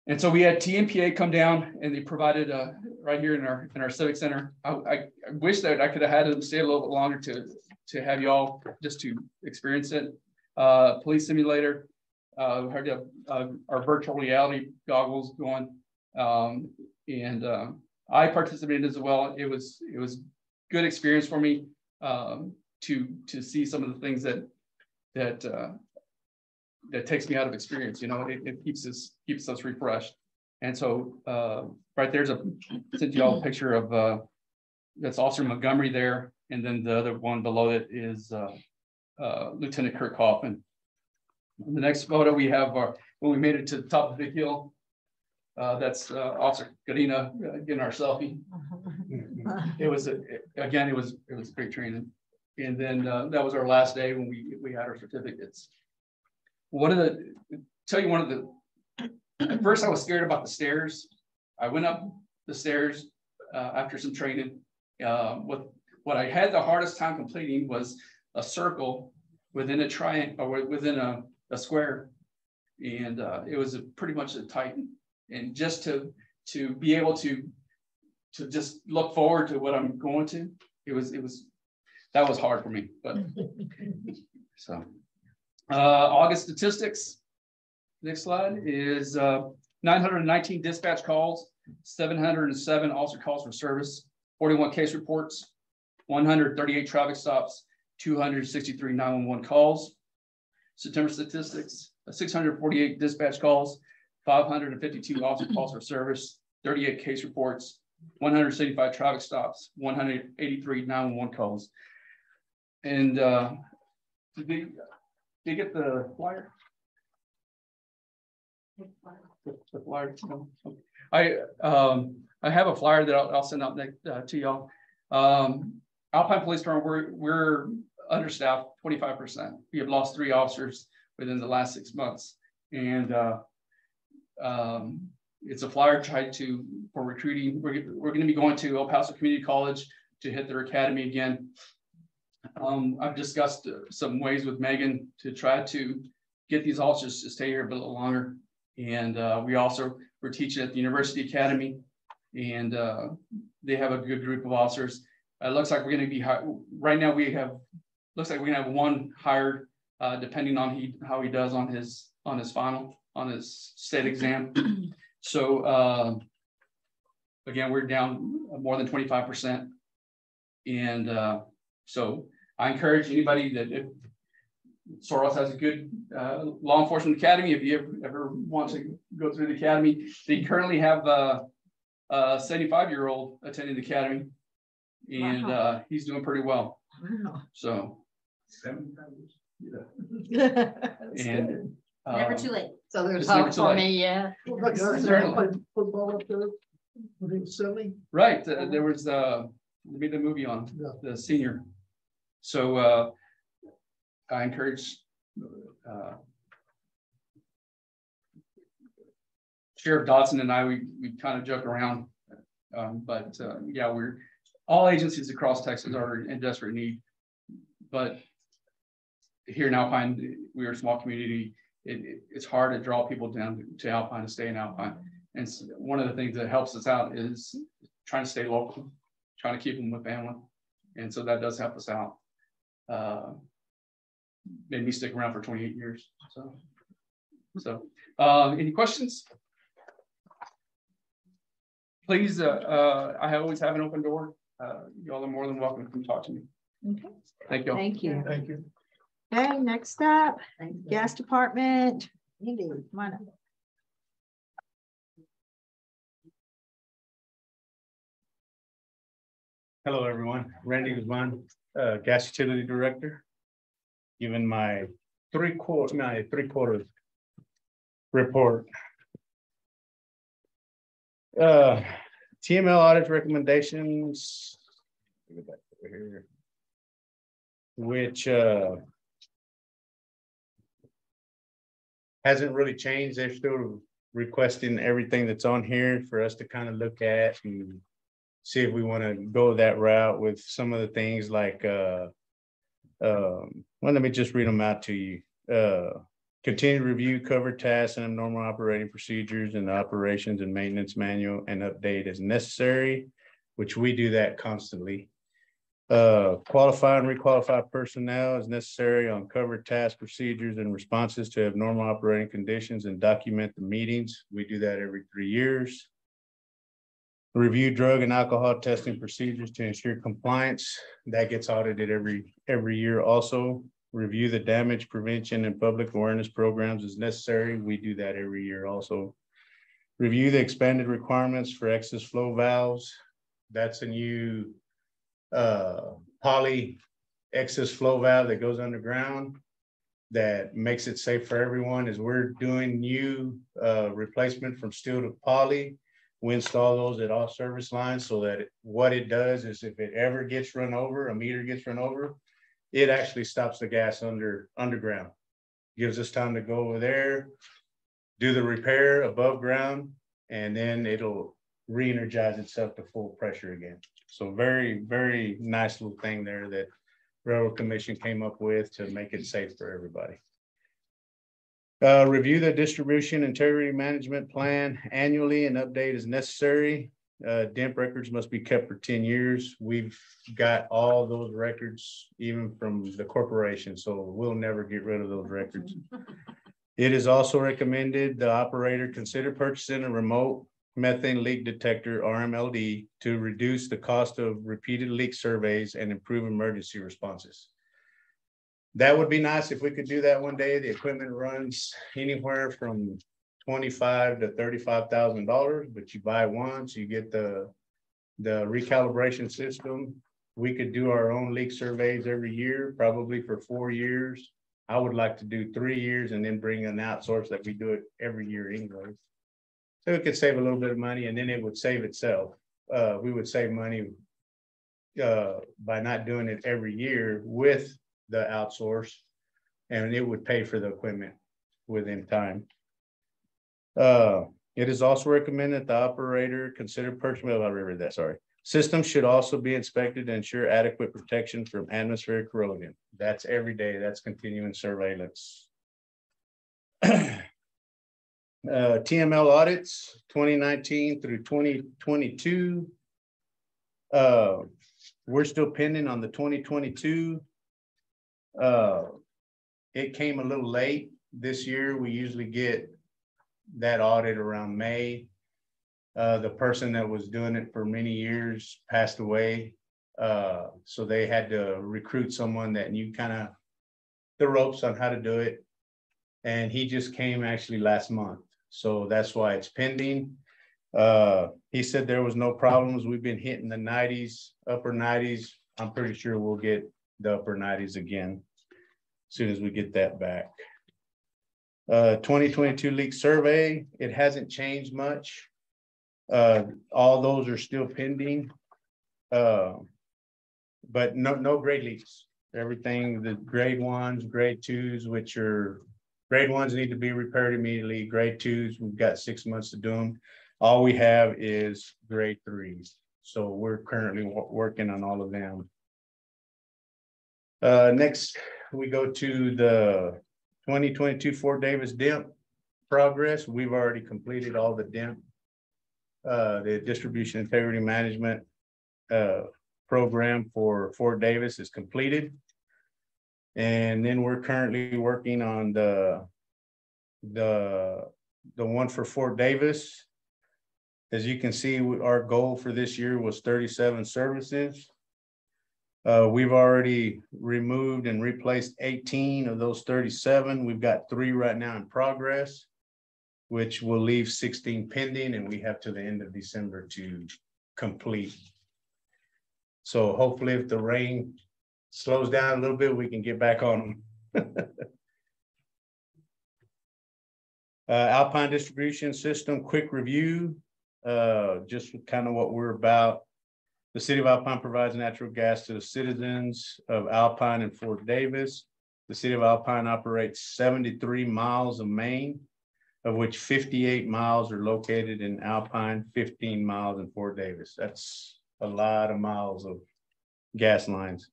And so we had TMPA come down and they provided uh, right here in our in our civic center. I, I, I wish that I could have had them stay a little bit longer to to have y'all just to experience it. Uh, police simulator, uh, we heard uh, our virtual reality goggles going, um, and uh, I participated as well. It was it was good experience for me um, to to see some of the things that that uh, that takes me out of experience. You know, it, it keeps us keeps us refreshed. And so uh, right there's a sent you all a picture of uh, that's Officer Montgomery there, and then the other one below it is uh, Lieutenant Kirk Hoffman. The next photo we have our when we made it to the top of the hill. Uh, that's uh, Officer Karina uh, getting our selfie. [laughs] It was a, again, it was it was great training, and then uh, that was our last day when we we had our certificates. One of the tell you one of the at first I was scared about the stairs. I went up the stairs uh, after some training. Uh, what what I had the hardest time completing was a circle within a triangle or within a, a square, and uh, it was a, pretty much a titan. And just to to be able to to just look forward to what I'm going to, it was it was that was hard for me. But [laughs] so uh, August statistics. Next slide is uh, 919 dispatch calls, 707 officer calls for service, 41 case reports, 138 traffic stops, 263 911 calls. September statistics, 648 dispatch calls, 552 officer calls for service, 38 case reports, 175 traffic stops, 183 911 calls. And uh, did, they, did get the flyer? The flyer. I um I have a flyer that I'll, I'll send out next uh, to y'all. Um, Alpine Police Department, we're we're understaffed 25%. We have lost three officers within the last six months. And uh, um, it's a flyer tied to for recruiting. We're, we're going to be going to El Paso Community College to hit their academy again. Um, I've discussed uh, some ways with Megan to try to get these officers to stay here a little longer. And uh, we also we're teaching at the University Academy, and uh, they have a good group of officers. It looks like we're going to be high. right now. We have looks like we're going to have one hired, uh, depending on he how he does on his on his final on his state exam. [clears throat] so uh, again, we're down more than twenty five percent, and uh, so I encourage anybody that if Sul Ross has a good uh, law enforcement academy. If you ever, ever want to go through the academy, they currently have uh, a 75 year old attending the academy, and Wow. uh, he's doing pretty well. Wow. So, [laughs] That's and good. Never um, too late. So there's It's never hope too for me, yeah. Well, that guy Certainly. played Football up there, when he was seventy. Right, uh, there was, uh, they made the movie on Yeah. the senior. So, uh, I encourage, uh, Sheriff Dodson and I, we, we kind of joke around. Um, but, uh, yeah, we're, all agencies across Texas are in desperate need. But here in Alpine, we are a small community. It, it- it's hard to draw people down to Alpine to stay in Alpine. And s- one of the things that helps us out is trying to stay local, trying to keep them with family. And so that does help us out. Uh, Made me stick around for twenty-eight years, so. So, uh, any questions? Please, uh, uh, I always have an open door. Uh, y'all are more than welcome to come talk to me. Okay, Thank y'all. thank you. Thank you. Okay, next up, gas department. Indy, come on up. Hello, everyone. Randy Guzman, uh, Gas Utility Director. Given my three quarter, my three quarters report. Uh, TML audit recommendations. Go back over here. Which, uh, hasn't really changed. They're still requesting everything that's on here for us to kind of look at and see if we want to go that route with some of the things like, uh, um, well, let me just read them out to you. Uh, continue to review covered tasks and abnormal operating procedures and the operations and maintenance manual and update as necessary, which we do that constantly. Uh, qualify and requalify personnel as necessary on covered task procedures and responses to abnormal operating conditions and document the meetings. We do that every three years. Review drug and alcohol testing procedures to ensure compliance. That gets audited every, every year also. Review the damage prevention and public awareness programs as necessary. We do that every year also. Review the expanded requirements for excess flow valves. That's a new uh, poly excess flow valve that goes underground that makes it safe for everyone is we're doing new uh, replacement from steel to poly. We install those at all service lines so that it- what it does is if it ever gets run over, a meter gets run over, it actually stops the gas under, underground. Gives us time to go over there, do the repair above ground, and then it'll re-energize itself to full pressure again. So very, very nice little thing there that Railroad Commission came up with to make it safe for everybody. Uh, review the distribution integrity management plan annually and update as necessary. Uh, DIMP records must be kept for ten years. We've got all those records, even from the corporation, so we'll never get rid of those records. [laughs] It is also recommended the operator consider purchasing a remote methane leak detector, RMLD, to reduce the cost of repeated leak surveys and improve emergency responses. That would be nice if we could do that one day. The equipment runs anywhere from twenty-five to thirty-five thousand dollars, but you buy once, you get the, the recalibration system. We could do our own leak surveys every year, probably for four years. I would like to do three years and then bring an outsource that we do it every year anyway. So it could save a little bit of money and then it would save itself. Uh, we would save money uh, by not doing it every year with the outsource. And it would pay for the equipment within time. Uh, it is also recommended that the operator consider purchasing, well, I read that, sorry. Systems should also be inspected to ensure adequate protection from atmospheric corrosion. That's every day, that's continuing surveillance. [clears throat] Uh, TML audits, twenty nineteen through twenty twenty-two. Uh, we're still pending on the twenty twenty-two. Uh, it came a little late this year. We usually get that audit around May. Uh, the person that was doing it for many years passed away. Uh, so they had to recruit someone that knew kind of the ropes on how to do it. And he just came actually last month, so that's why it's pending. Uh, he said there was no problems. We've been hitting the nineties, upper nineties. I'm pretty sure we'll get the upper nineties again. as Soon as we get that back. Uh, twenty twenty-two leak survey, it hasn't changed much. Uh, all those are still pending. Uh, but no, no grade leaks. Everything, the grade ones, grade twos, which are, grade ones need to be repaired immediately. Grade twos, we've got six months to do them. All we have is grade threes. So we're currently working on all of them. Uh, next, we go to the twenty twenty-two Fort Davis DIMP progress. We've already completed all the DIMP. Uh, the distribution integrity management, uh, program for Fort Davis is completed. And then we're currently working on the, the, the one for Fort Davis. As you can see, our goal for this year was thirty-seven services. Uh, we've already removed and replaced eighteen of those thirty-seven. We've got three right now in progress. Which will leave sixteen pending and we have to the end of December to complete. So hopefully if the rain slows down a little bit, we can get back on them. [laughs] Uh, Alpine Distribution System, quick review, uh, just kind of what we're about. The city of Alpine provides natural gas to the citizens of Alpine and Fort Davis. The city of Alpine operates seventy-three miles of main, of which fifty-eight miles are located in Alpine, fifteen miles in Fort Davis. That's a lot of miles of gas lines.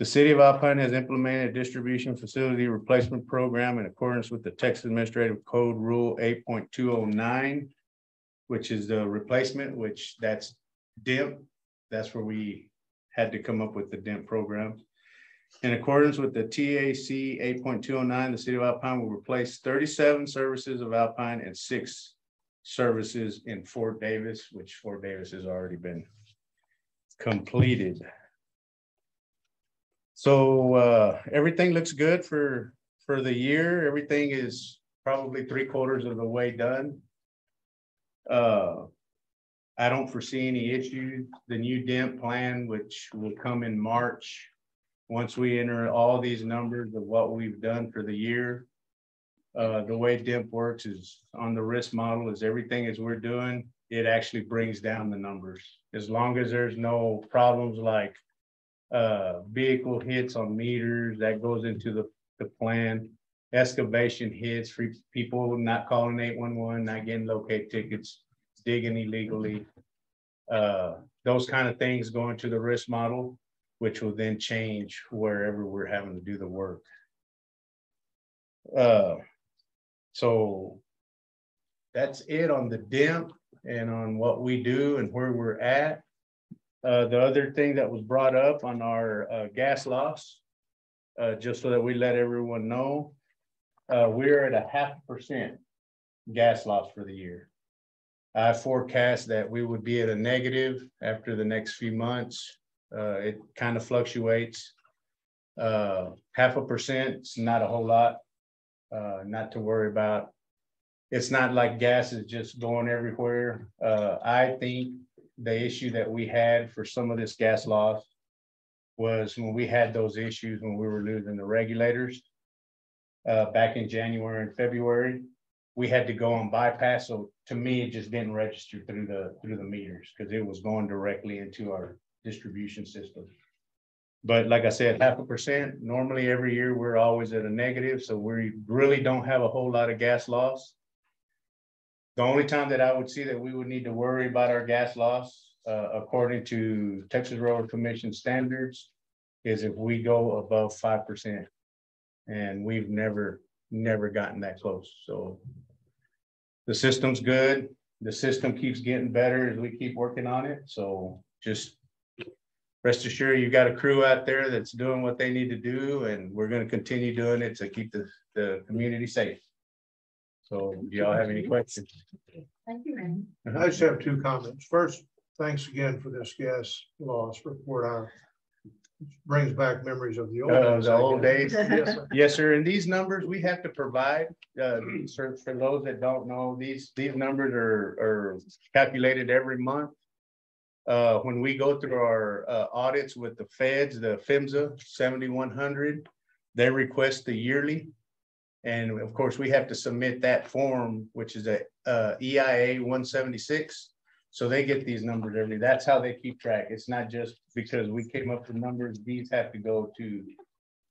The city of Alpine has implemented a distribution facility replacement program in accordance with the Texas Administrative Code Rule eight point two oh nine, which is the replacement, which that's DIMP. That's where we had to come up with the DIMP program. In accordance with the TAC eight point two oh nine, the city of Alpine will replace thirty-seven services of Alpine and six services in Fort Davis, which Fort Davis has already been completed. So uh, everything looks good for, for the year. Everything is probably three quarters of the way done. Uh, I don't foresee any issues. The new DIMP plan, which will come in March. Once we enter all these numbers of what we've done for the year. Uh, the way DIMP works is on the risk model is everything as we're doing, it actually brings down the numbers. As long as there's no problems like uh, vehicle hits on meters, that goes into the, the plan. Excavation hits for people not calling eight one one, not getting locate tickets, digging illegally. Uh, those kind of things go into the risk model, which will then change wherever we're having to do the work. Uh, so that's it on the DIMP and on what we do and where we're at. Uh, the other thing that was brought up on our, uh, gas loss, uh, just so that we let everyone know, uh, we're at a half percent gas loss for the year. I forecast that we would be at a negative after the next few months. Uh, it kind of fluctuates. Half a percent, it's not a whole lot, not to worry about. It's not like gas is just going everywhere. I think the issue that we had for some of this gas loss was when we had those issues when we were losing the regulators uh, back in January and February, we had to go on bypass. So to me, it just didn't register through the, through the meters because it was going directly into our distribution system. But like I said, half a percent, normally every year, we're always at a negative, so we really don't have a whole lot of gas loss. The only time that I would see that we would need to worry about our gas loss, uh, according to Texas Railroad Commission standards, is if we go above five percent. And we've never, never gotten that close, so. The system's good, the system keeps getting better as we keep working on it, so just. Rest assured, you've got a crew out there that's doing what they need to do, and we're gonna continue doing it to keep the, the community safe. So do y'all have any questions? Thank you, Randy. I just have two comments. First, thanks again for this gas loss report. I Brings back memories of the old. Uh, days, the old days. [laughs] Yes, sir. Yes, sir. And these numbers we have to provide, uh, for, for those that don't know, these, these numbers are, are calculated every month. Uh, when we go through our, uh, audits with the feds, the PHMSA seventy-one hundred, they request the yearly. And of course, we have to submit that form, which is a, uh, EIA one seventy-six. So they get these numbers every, that's how they keep track. It's not just because we came up with numbers, these have to go to,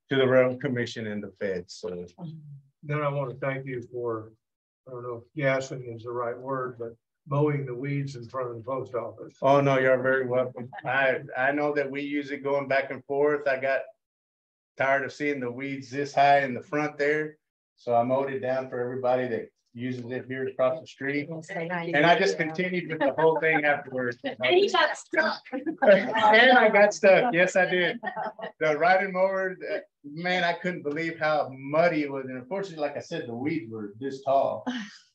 to the railroad commission and the feds, so. Then I want to thank you for, I don't know if gassing is the right word, but mowing the weeds in front of the post office. Oh, no, you're very welcome. I, I know that we use it going back and forth. I got tired of seeing the weeds this high in the front there. So I mowed it down for everybody that uses it here across the street. And I just continued with the whole thing afterwards. [laughs] And he got stuck. And I got stuck. Yes, I did. The riding mower, uh, man, I couldn't believe how muddy it was. And unfortunately, like I said, the weeds were this tall.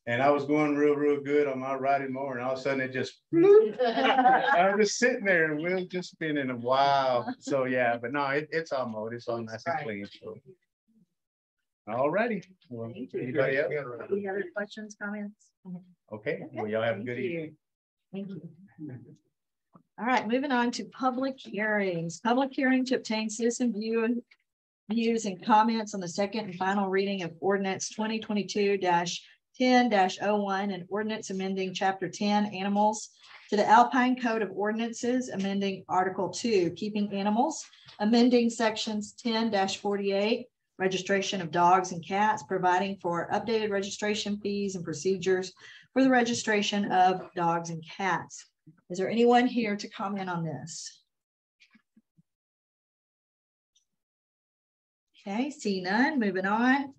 And I was going real, real good on my riding mower and all of a sudden it just, I was just sitting there and wheels just spinning a wow. So yeah, but no, it, it's all mowed. It's all nice and clean. So. All righty. Well, Anybody else? Any other questions, comments? Okay, well, y'all have a good Thank you. evening. Thank you. All right, moving on to public hearings. Public hearing to obtain citizen view views and comments on the second and final reading of ordinance 2022 10-01 and ordinance amending chapter ten animals to the Alpine Code of Ordinances, amending Article two, keeping animals, amending sections ten forty-eight, registration of dogs and cats, providing for updated registration fees and procedures for the registration of dogs and cats. Is there anyone here to comment on this? Okay, see none, moving on.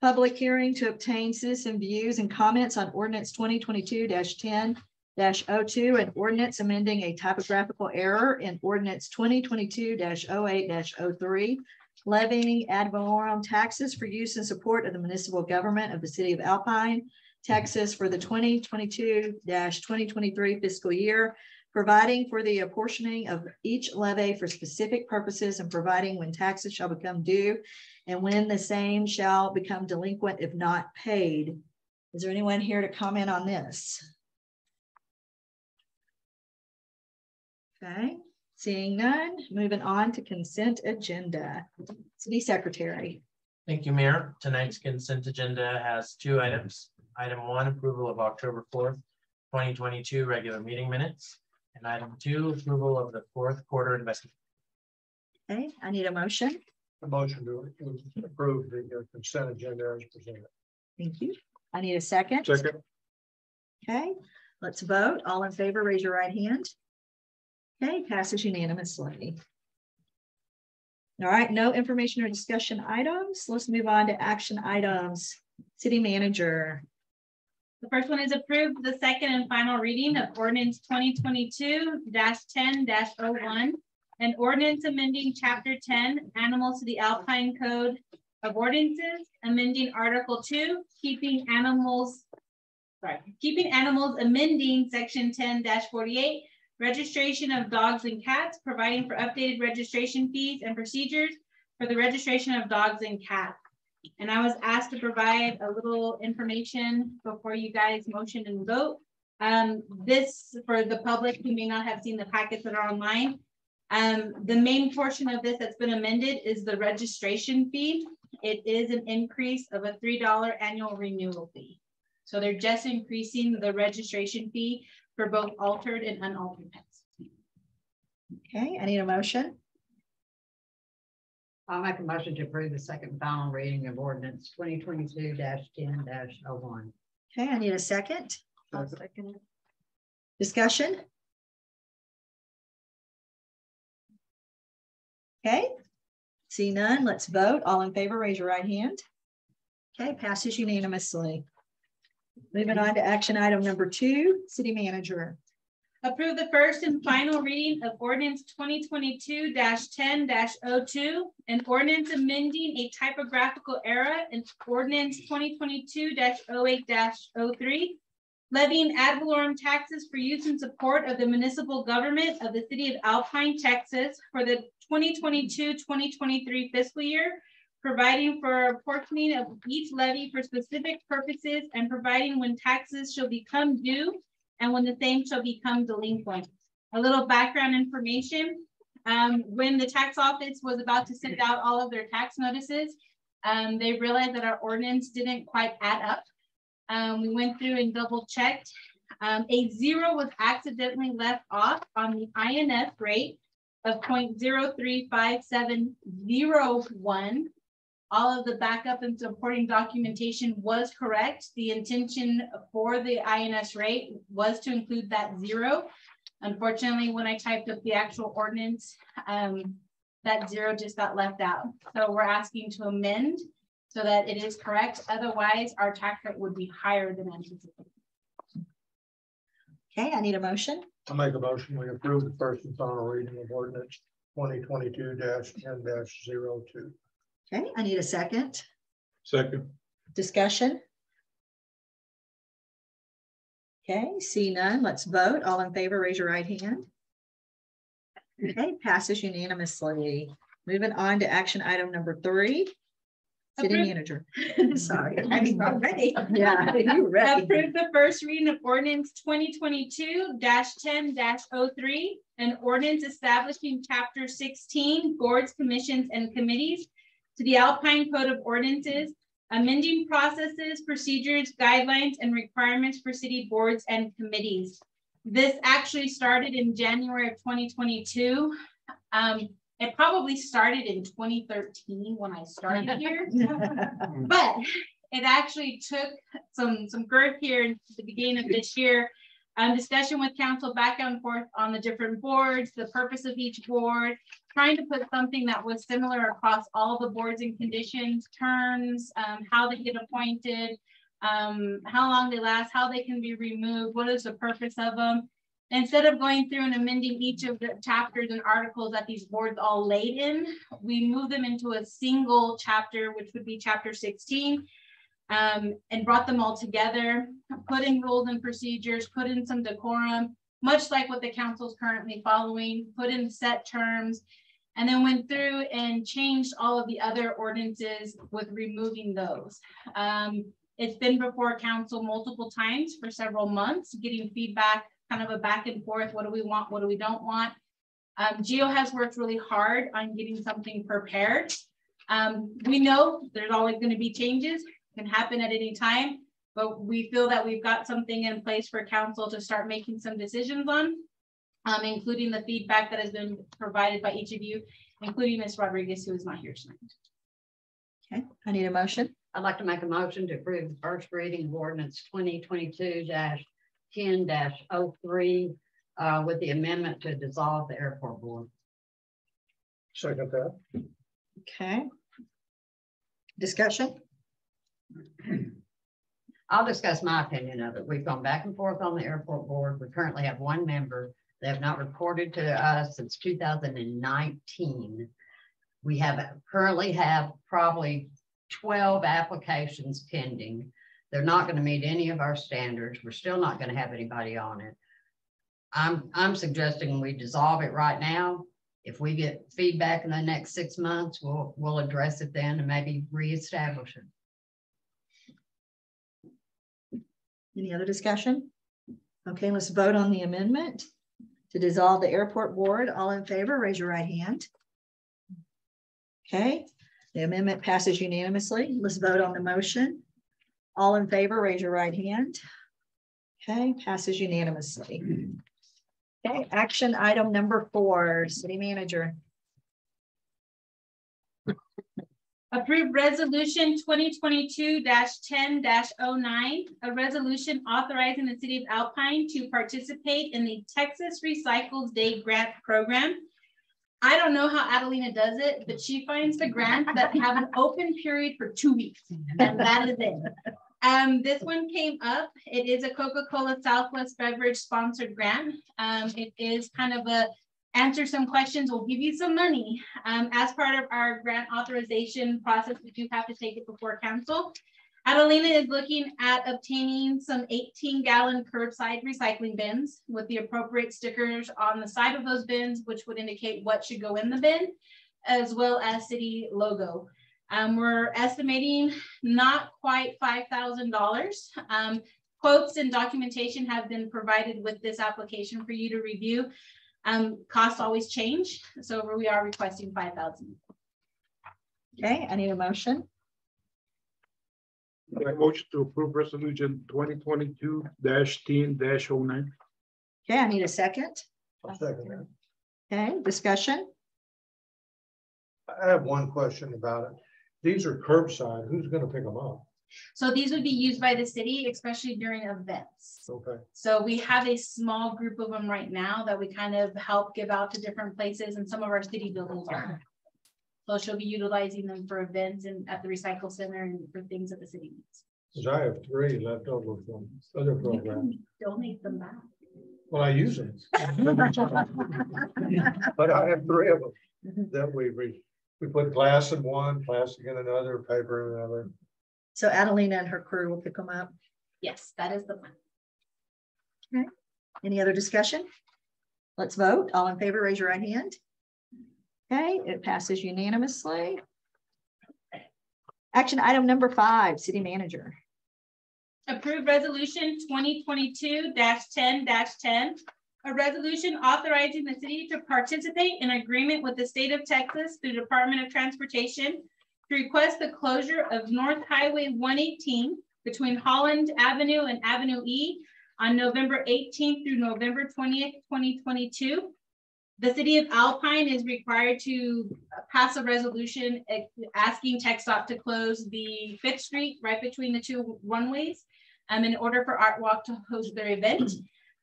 Public hearing to obtain citizen views and comments on ordinance twenty twenty-two ten 2 and ordinance amending a typographical error in ordinance twenty twenty-two 8 3 levying ad valorem taxes for use and support of the municipal government of the city of Alpine, Texas for the 2022-2023 fiscal year, providing for the apportioning of each levy for specific purposes and providing when taxes shall become due and when the same shall become delinquent if not paid. Is there anyone here to comment on this? Okay, seeing none, moving on to consent agenda. City Secretary. Thank you, Mayor. Tonight's consent agenda has two items. Item one, approval of October fourth, twenty twenty-two regular meeting minutes. And item two, approval of the fourth quarter investment. Okay, I need a motion. A motion to approve the uh, consent agenda as presented. Thank you. I need a second. Second. Okay, let's vote. All in favor, raise your right hand. Okay, passes unanimously. All right, no information or discussion items. Let's move on to action items. City manager. The first one is approved the second and final reading of ordinance 2022-10-01, and ordinance amending chapter ten, animals to the Alpine Code of Ordinances, amending article two, keeping animals, sorry, keeping animals, amending section ten forty-eight, registration of dogs and cats, providing for updated registration fees and procedures for the registration of dogs and cats. And I was asked to provide a little information before you guys motion and vote. Um, this, for the public who may not have seen the packets that are online, um, the main portion of this that's been amended is the registration fee. It is an increase of a $3 annual renewal fee. So they're just increasing the registration fee for both altered and unaltered pets. Okay, I need a motion. I'll make a motion to approve the second and final reading of ordinance 2022-10-01. Okay, I need a second. Discussion? Okay, see none, let's vote. All in favor, raise your right hand. Okay, passes unanimously. Moving on to action item number two, city manager. Approve the first and final reading of ordinance twenty twenty-two ten 2 and ordinance amending a typographical error in ordinance twenty twenty-two 8 3 levying ad valorem taxes for use in support of the municipal government of the city of Alpine, Texas for the 2022-2023 fiscal year, providing for apportioning of each levy for specific purposes and providing when taxes shall become due and when the same shall become delinquent. A little background information. Um, when the tax office was about to send out all of their tax notices, um, they realized that our ordinance didn't quite add up. Um, we went through and double checked. Um, a zero was accidentally left off on the I&S rate of 0.035701. All of the backup and supporting documentation was correct. The intention for the I&S rate was to include that zero. Unfortunately, when I typed up the actual ordinance, um, that zero just got left out. So we're asking to amend so that it is correct. Otherwise, our tax rate would be higher than anticipated. Okay, I need a motion. I make a motion, we approve the first and final reading of ordinance twenty twenty-two ten 2 Okay, I need a second. Second. Discussion. Okay, see none, let's vote. All in favor, raise your right hand. Okay, passes unanimously. Moving on to action item number three. City Approve. manager. [laughs] Sorry, I'm not ready. Yeah, [laughs] you ready. Approve the first reading of ordinance twenty twenty-two ten 3 an ordinance establishing chapter sixteen, boards, commissions, and committees to the Alpine Code of Ordinances, amending processes, procedures, guidelines, and requirements for city boards and committees. This actually started in January of twenty twenty-two. Um, it probably started in twenty thirteen when I started [laughs] here. But it actually took some, some girth here in the beginning of this year. Um, discussion with council back and forth on the different boards, the purpose of each board, trying to put something that was similar across all the boards and conditions, terms, um, how they get appointed, um, how long they last, how they can be removed, what is the purpose of them. Instead of going through and amending each of the chapters and articles that these boards all laid in, we move them into a single chapter, which would be chapter 16, um, and brought them all together, put in rules and procedures, put in some decorum, much like what the council is currently following, put in set terms, and then went through and changed all of the other ordinances with removing those. Um, it's been before council multiple times for several months, getting feedback kind of a back and forth. What do we want? What do we don't want? Um, Geo has worked really hard on getting something prepared. Um, we know there's always going to be changes, can happen at any time, but we feel that we've got something in place for council to start making some decisions on, um, including the feedback that has been provided by each of you, including Ms. Rodriguez, who is not here tonight. Okay, I need a motion. I'd like to make a motion to approve the first reading of ordinance 2022-10-03 uh, with the amendment to dissolve the airport board. Second that. Okay. Discussion. I'll discuss my opinion of it. We've gone back and forth on the airport board. We currently have one member. They have not reported to us since two thousand and nineteen. We have currently have probably twelve applications pending. They're not going to meet any of our standards. We're still not going to have anybody on it. I'm, I'm suggesting we dissolve it right now. If we get feedback in the next six months, we'll, we'll address it then and maybe reestablish it. Any other discussion? Okay, let's vote on the amendment to dissolve the airport board. All in favor, raise your right hand. Okay, the amendment passes unanimously. Let's vote on the motion. All in favor, raise your right hand. Okay, passes unanimously. Okay, action item number four, city manager. Approved resolution 2022-10-09, a resolution authorizing the city of Alpine to participate in the Texas Recycles Day Grant Program. I don't know how Adelina does it, but she finds the grants that have an open period for two weeks, and that is it. Um, this one came up. It is a Coca-Cola Southwest beverage sponsored grant. Um, it is kind of a answer some questions. We'll give you some money. Um, as part of our grant authorization process, we do have to take it before council. Adelina is looking at obtaining some 18 gallon curbside recycling bins with the appropriate stickers on the side of those bins, which would indicate what should go in the bin, as well as city logo. Um, we're estimating not quite $5,000. Um, quotes and documentation have been provided with this application for you to review. Um, costs always change, so we are requesting 5,000. Okay, I need a motion. I motion to approve resolution twenty twenty-two ten 9 Okay, I need a second. second Okay, discussion. I have one question about it. These are curbside. Who's gonna pick them up? So these would be used by the city, especially during events. Okay. So we have a small group of them right now that we kind of help give out to different places and some of our city buildings are. So she'll be utilizing them for events and at the recycle center and for things that the city needs. Cause I have three left over from other You programs. can donate them back. Well, I use them. [laughs] But I have three of them that we, we, we put glass in one, plastic in another, paper in another. So Adelina and her crew will pick them up. Yes, that is the plan. Okay. Any other discussion? Let's vote. All in favor, raise your right hand. Okay, it passes unanimously. Action item number five, city manager. Approved resolution 2022-10-10, A resolution authorizing the city to participate in agreement with the state of Texas through Department of Transportation to request the closure of North Highway one eighteen between Holland Avenue and Avenue E on November eighteenth through November twentieth, twenty twenty-two. The city of Alpine is required to pass a resolution asking TxDOT to close the Fifth Street right between the two runways um, in order for Art Walk to host their event.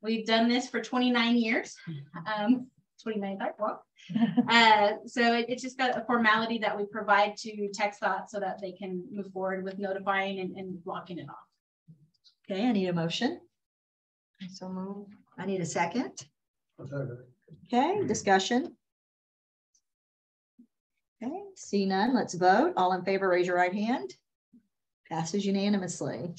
We've done this for 29 years. Um, 29th Art Walk. Uh, so it, it's just a formality that we provide to TxDOT so that they can move forward with notifying and, and blocking it off. Okay, I need a motion. So move. I need a second. I'll second it. Okay, discussion. Okay, see none, let's vote. All in favor, raise your right hand. Passes unanimously.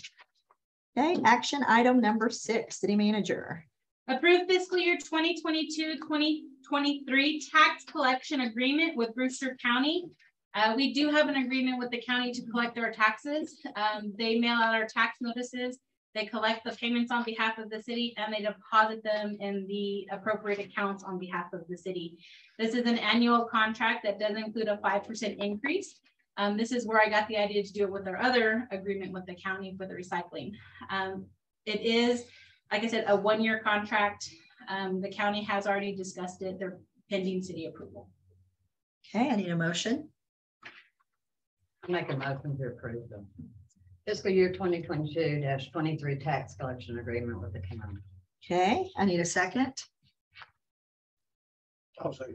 Okay, action item number six, city manager. Approved fiscal year 2022-2023 tax collection agreement with Brewster County. Uh, we do have an agreement with the county to collect our taxes. Um, they mail out our tax notices. They collect the payments on behalf of the city and they deposit them in the appropriate accounts on behalf of the city. This is an annual contract that does include a 5% increase. Um, this is where I got the idea to do it with our other agreement with the county for the recycling. Um, it is, like I said, a one-year contract. Um, the county has already discussed it. They're pending city approval. Okay, I need a motion. I make a motion to approve them. Fiscal year 2022-23 tax collection agreement with the county. Okay, I need a second. I'll second.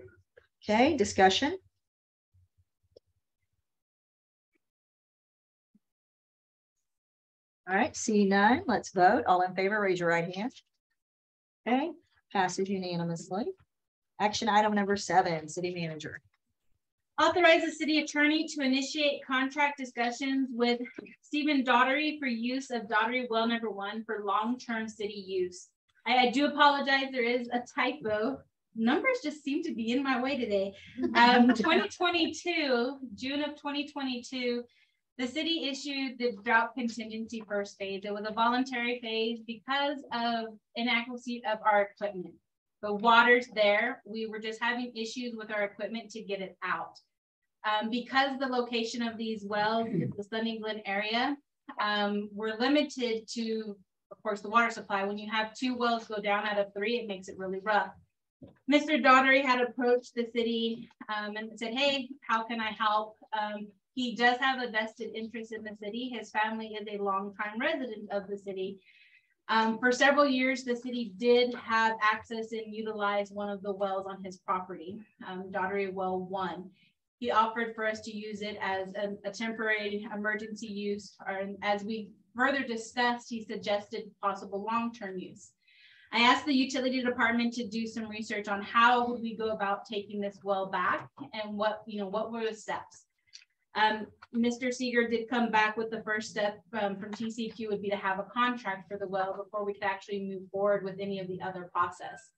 Okay, discussion. All right, see none, let's vote. All in favor, raise your right hand. Okay, passes unanimously. Action item number seven, city manager. Authorize the city attorney to initiate contract discussions with Stephen Daughtery for use of Daughtery well number one for long-term city use. I, I do apologize, there is a typo. Numbers just seem to be in my way today. [laughs] Um, twenty twenty-two, June of twenty twenty-two, the city issued the drought contingency first phase. It was a voluntary phase because of inadequacy of our equipment. The water's there. We were just having issues with our equipment to get it out. Um, because the location of these wells is the Sunny Glen area, um, we're limited to, of course, the water supply. When you have two wells go down out of three, it makes it really rough. Mr. Daughtery had approached the city um, and said, hey, how can I help? Um, he does have a vested interest in the city. His family is a longtime resident of the city. Um, for several years, the city did have access and utilize one of the wells on his property, um, Daughtery Well One. He offered for us to use it as a, a temporary emergency use, or as we further discussed, he suggested possible long-term use. I asked the utility department to do some research on how would we go about taking this well back and what, you know, what were the steps. Um, Mr. Seeger did come back with the first step um, from TCEQ would be to have a contract for the well before we could actually move forward with any of the other process.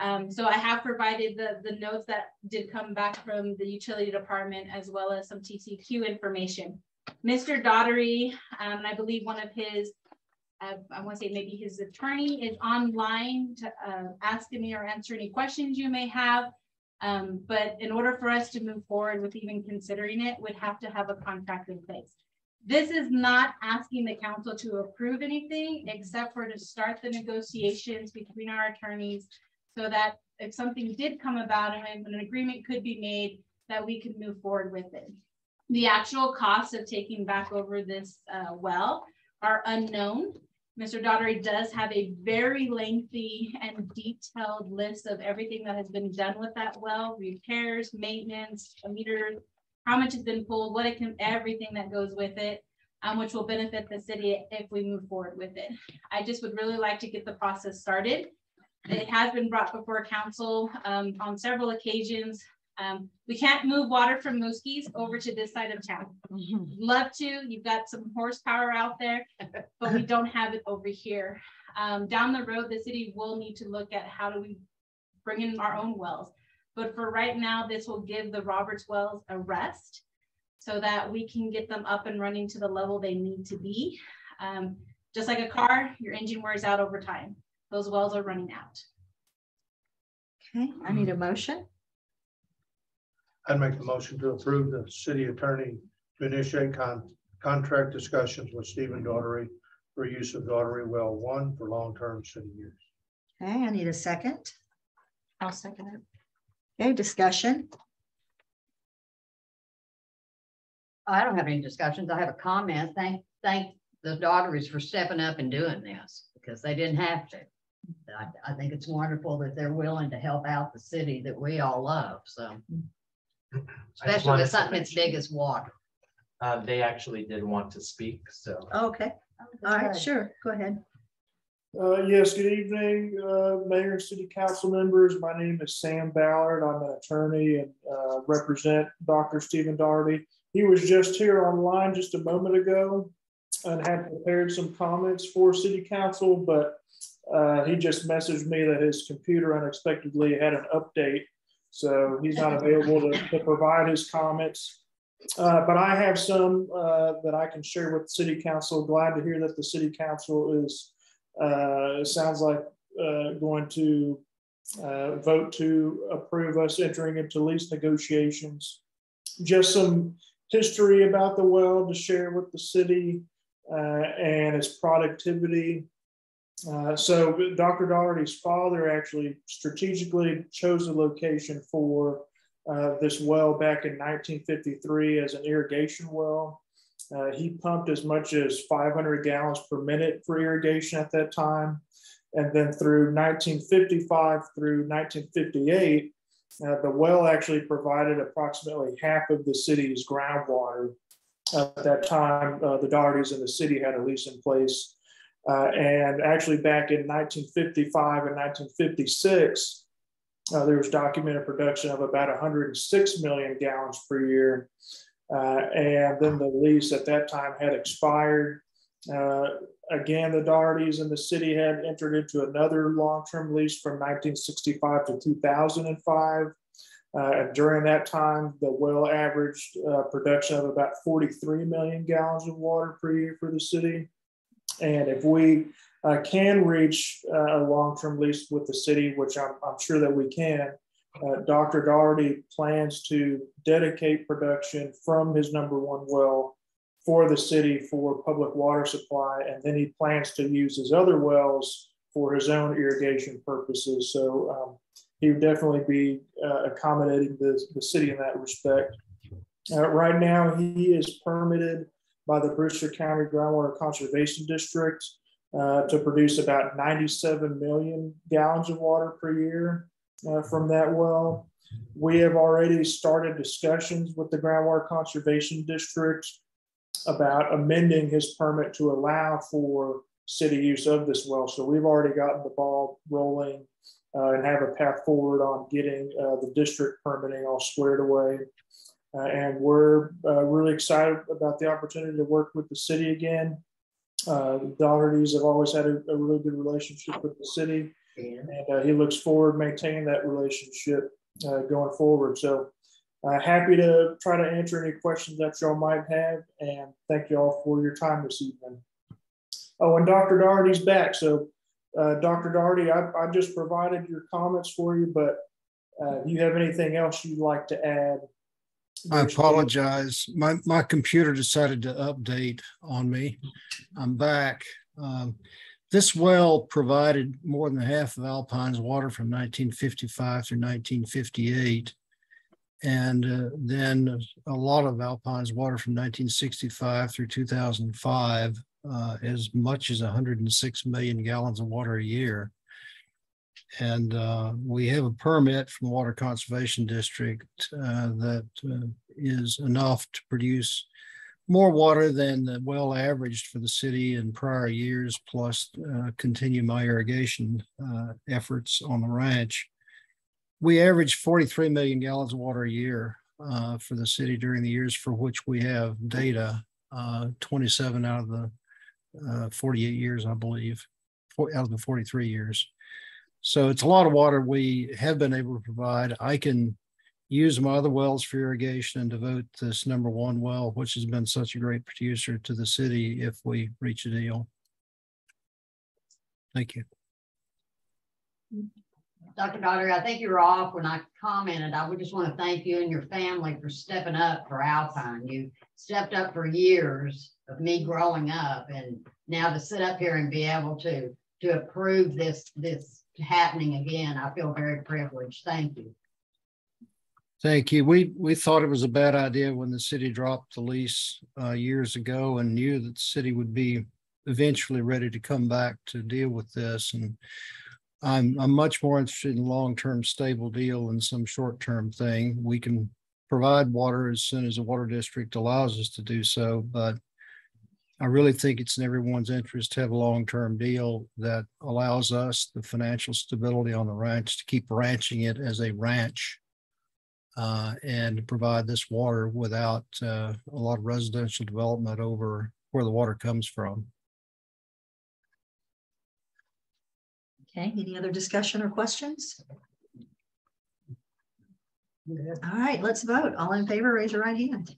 Um, so I have provided the, the notes that did come back from the utility department as well as some TCEQ information. Mr. Daughtery, um, and I believe one of his, uh, I want to say maybe his attorney is online to uh, ask me or answer any questions you may have. Um, but in order for us to move forward with even considering it, would have to have a contract in place. This is not asking the council to approve anything except for to start the negotiations between our attorneys so that if something did come about and an agreement could be made, that we could move forward with it. The actual costs of taking back over this uh, well are unknown. Mr. Daughtery does have a very lengthy and detailed list of everything that has been done with that well, repairs, maintenance, meters, how much has been pulled, what it can, everything that goes with it, um, which will benefit the city if we move forward with it. I just would really like to get the process started. It has been brought before council um, on several occasions. Um, we can't move water from Mooskies over to this side of town. Love to, you've got some horsepower out there, but we don't have it over here. Um, down the road, the city will need to look at how do we bring in our own wells. But for right now, this will give the Roberts wells a rest so that we can get them up and running to the level they need to be. Um, just like a car, your engine wears out over time. Those wells are running out. Okay, I need a motion. I'd make the motion to approve the city attorney to initiate con- contract discussions with Stephen Daughtery for use of Daughtery Well One for long-term city use. Okay, I need a second. I'll second it. Okay, discussion. I don't have any discussions. I have a comment. Thank, thank the Daughteries for stepping up and doing this because they didn't have to. I, I think it's wonderful that they're willing to help out the city that we all love, so. Mm-hmm. Especially wanted with to something as big as water. Uh, they actually did want to speak, so. Okay, all right, sure, go ahead. Uh, yes, good evening, uh, Mayor and City Council members. My name is Sam Ballard. I'm an attorney and, uh, represent Dr. Stephen Daugherty. He was just here online just a moment ago and had prepared some comments for City Council, but, uh, he just messaged me that his computer unexpectedly had an update. So he's not available to, to provide his comments. Uh, but I have some uh, that I can share with city council. Glad to hear that the city council is, uh, sounds like uh, going to uh, vote to approve us entering into lease negotiations. Just some history about the well to share with the city uh, and its productivity. Uh, so Dr. Daugherty's father actually strategically chose a location for uh, this well back in 1953 as an irrigation well. Uh, he pumped as much as 500 gallons per minute for irrigation at that time. And then through 1955 through 1958, uh, the well actually provided approximately half of the city's groundwater. At that time, uh, the Daughertys and the city had a lease in place. Uh, and actually, back in 1955 and 1956, uh, there was documented production of about 106 million gallons per year. Uh, and then the lease at that time had expired. Uh, again, the Daughertys and the city had entered into another long-term lease from 1965 to 2005. Uh, and during that time, the well averaged uh, production of about 43 million gallons of water per year for the city. And if we uh, can reach uh, a long-term lease with the city, which I'm, I'm sure that we can, uh, Dr. Daugherty plans to dedicate production from his number one well for the city for public water supply, and then he plans to use his other wells for his own irrigation purposes. So um, he would definitely be uh, accommodating the, the city in that respect. Uh, right now, he is permitted by the Brewster County Groundwater Conservation District uh, to produce about 97 million gallons of water per year uh, from that well. We have already started discussions with the Groundwater Conservation District about amending his permit to allow for city use of this well. So we've already gotten the ball rolling uh, and have a path forward on getting uh, the district permitting all squared away. Uh, and we're uh, really excited about the opportunity to work with the city again. Uh, the Dohertys have always had a, a, really good relationship with the city, and uh, he looks forward to maintaining that relationship uh, going forward. So uh, happy to try to answer any questions that y'all might have, and thank you all for your time this evening. Oh, and Dr. Doherty's back. So, uh, Dr. Doherty, I, I, just provided your comments for you, but uh, do you have anything else you'd like to add? I apologize. My, my computer decided to update on me. I'm back. Um, this well provided more than half of Alpine's water from 1955 through 1958. And uh, then a lot of Alpine's water from 1965 through 2005 uh, as much as 106 million gallons of water a year. And uh, we have a permit from the Water Conservation District uh, that uh, is enough to produce more water than the well averaged for the city in prior years, plus uh, continue my irrigation uh, efforts on the ranch. We average 43 million gallons of water a year for the city during the years for which we have data. 27 out of the uh, 48 years, I believe, out of the 43 years. So it's a lot of water we have been able to provide. I can use my other wells for irrigation and devote this number one well, which has been such a great producer to the city if we reach a deal. Thank you. Dr. Daugherty, I think you were off when I commented. I would just want to thank you and your family for stepping up for Alpine. You stepped up for years of me growing up and now to sit up here and be able to to approve this this happening again i feel very privileged. Thank you. Thank you. We we thought it was a bad idea when the city dropped the lease uh, years ago and knew that the city would be eventually ready to come back to deal with this. And i'm i'm much more interested in long-term stable deal than some short-term thing. We can provide water as soon as the water district allows us to do so but I really think it's in everyone's interest to have a long-term deal that allows us the financial stability on the ranch to keep ranching it as a ranch uh, and provide this water without uh, a lot of residential development over where the water comes from. Okay, any other discussion or questions? All right, let's vote. All in favor, raise your right hand.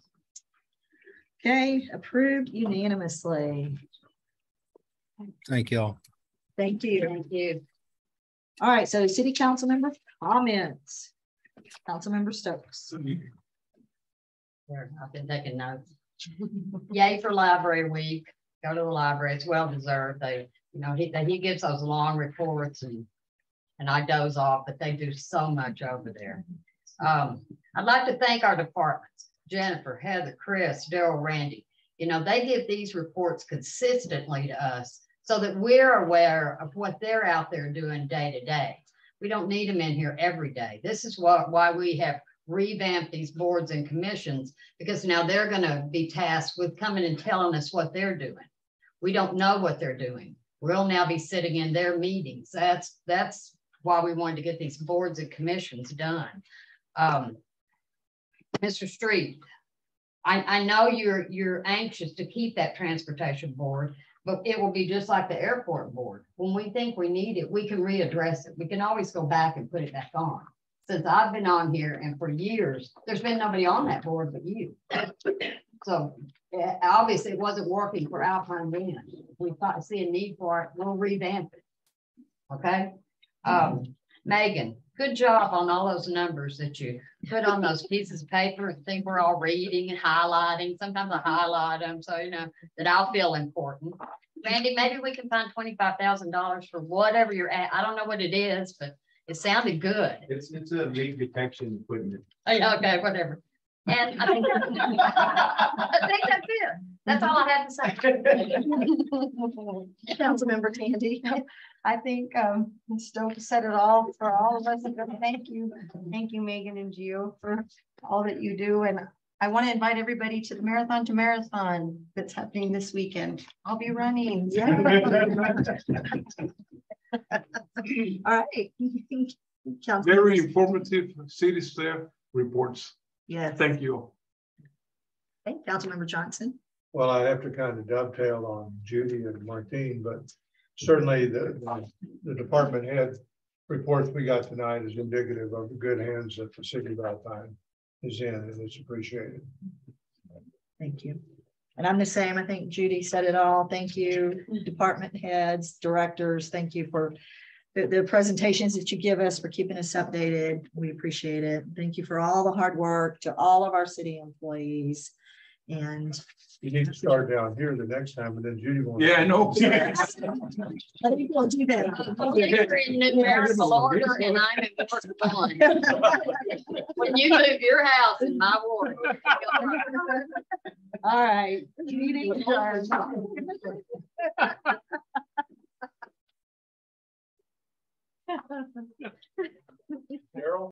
Okay, approved unanimously. Thank y'all. Thank you. Thank you. All right, so city council member comments. Councilmember Stokes. There, I've been taking notes. Yay for library week. Go to the library. It's well deserved. They, you know, he, he gives those long reports and and I doze off, but they do so much over there. Um, I'd like to thank our departments. Jennifer, Heather, Chris, Daryl, Randy. You know, they give these reports consistently to us so that we're aware of what they're out there doing day to day. We don't need them in here every day. This is what, why we have revamped these boards and commissions because now they're going to be tasked with coming and telling us what they're doing. We don't know what they're doing. We'll now be sitting in their meetings. That's that's why we wanted to get these boards and commissions done. Um, Mr. Street, I, I know you're you're anxious to keep that transportation board, but it will be just like the airport board. When we think we need it, we can readdress it. We can always go back and put it back on. Since I've been on here and for years, there's been nobody on that board but you. So eh, obviously it wasn't working for Alpine then. We see a need for it, we'll revamp it. Okay. Um, Megan, good job on all those numbers that you put on those [laughs] pieces of paper and think we're all reading and highlighting. Sometimes I highlight them so you know that I'll feel important. Randy, maybe we can find $25,000 for whatever you're at. I don't know what it is, but it sounded good. It's it's a leak detection equipment. Oh, yeah, okay, whatever. And I think, I think that's it. That's all I have to say. [laughs] Councilmember Tandy. I think um, Stokes said it all for all of us. Thank you. Thank you, Megan and Geo, for all that you do. And I want to invite everybody to the Marathon to Marathon that's happening this weekend. I'll be running. [laughs] Yeah. [laughs] all right. Very informative city staff reports. Yes. Thank you. Thank Okay, Councilmember Johnson. Well, I have to kind of dovetail on Judy and Martine, but certainly the, the- the department head reports we got tonight is indicative of the good hands that the city of Alpine is in, and it's appreciated. Thank you. And I'm the same. I think Judy said it all. Thank you, department heads, directors. Thank you for the, the presentations that you give us, for keeping us updated. We appreciate it. Thank you for all the hard work to all of our city employees. And You need to start down here the next time, and then Judy won't. Yeah, I know. [laughs] I think we'll do that. You're in numerical order and I'm in Ward one. When you move your house in my ward. All right. Meeting adjourned. [laughs] Carol?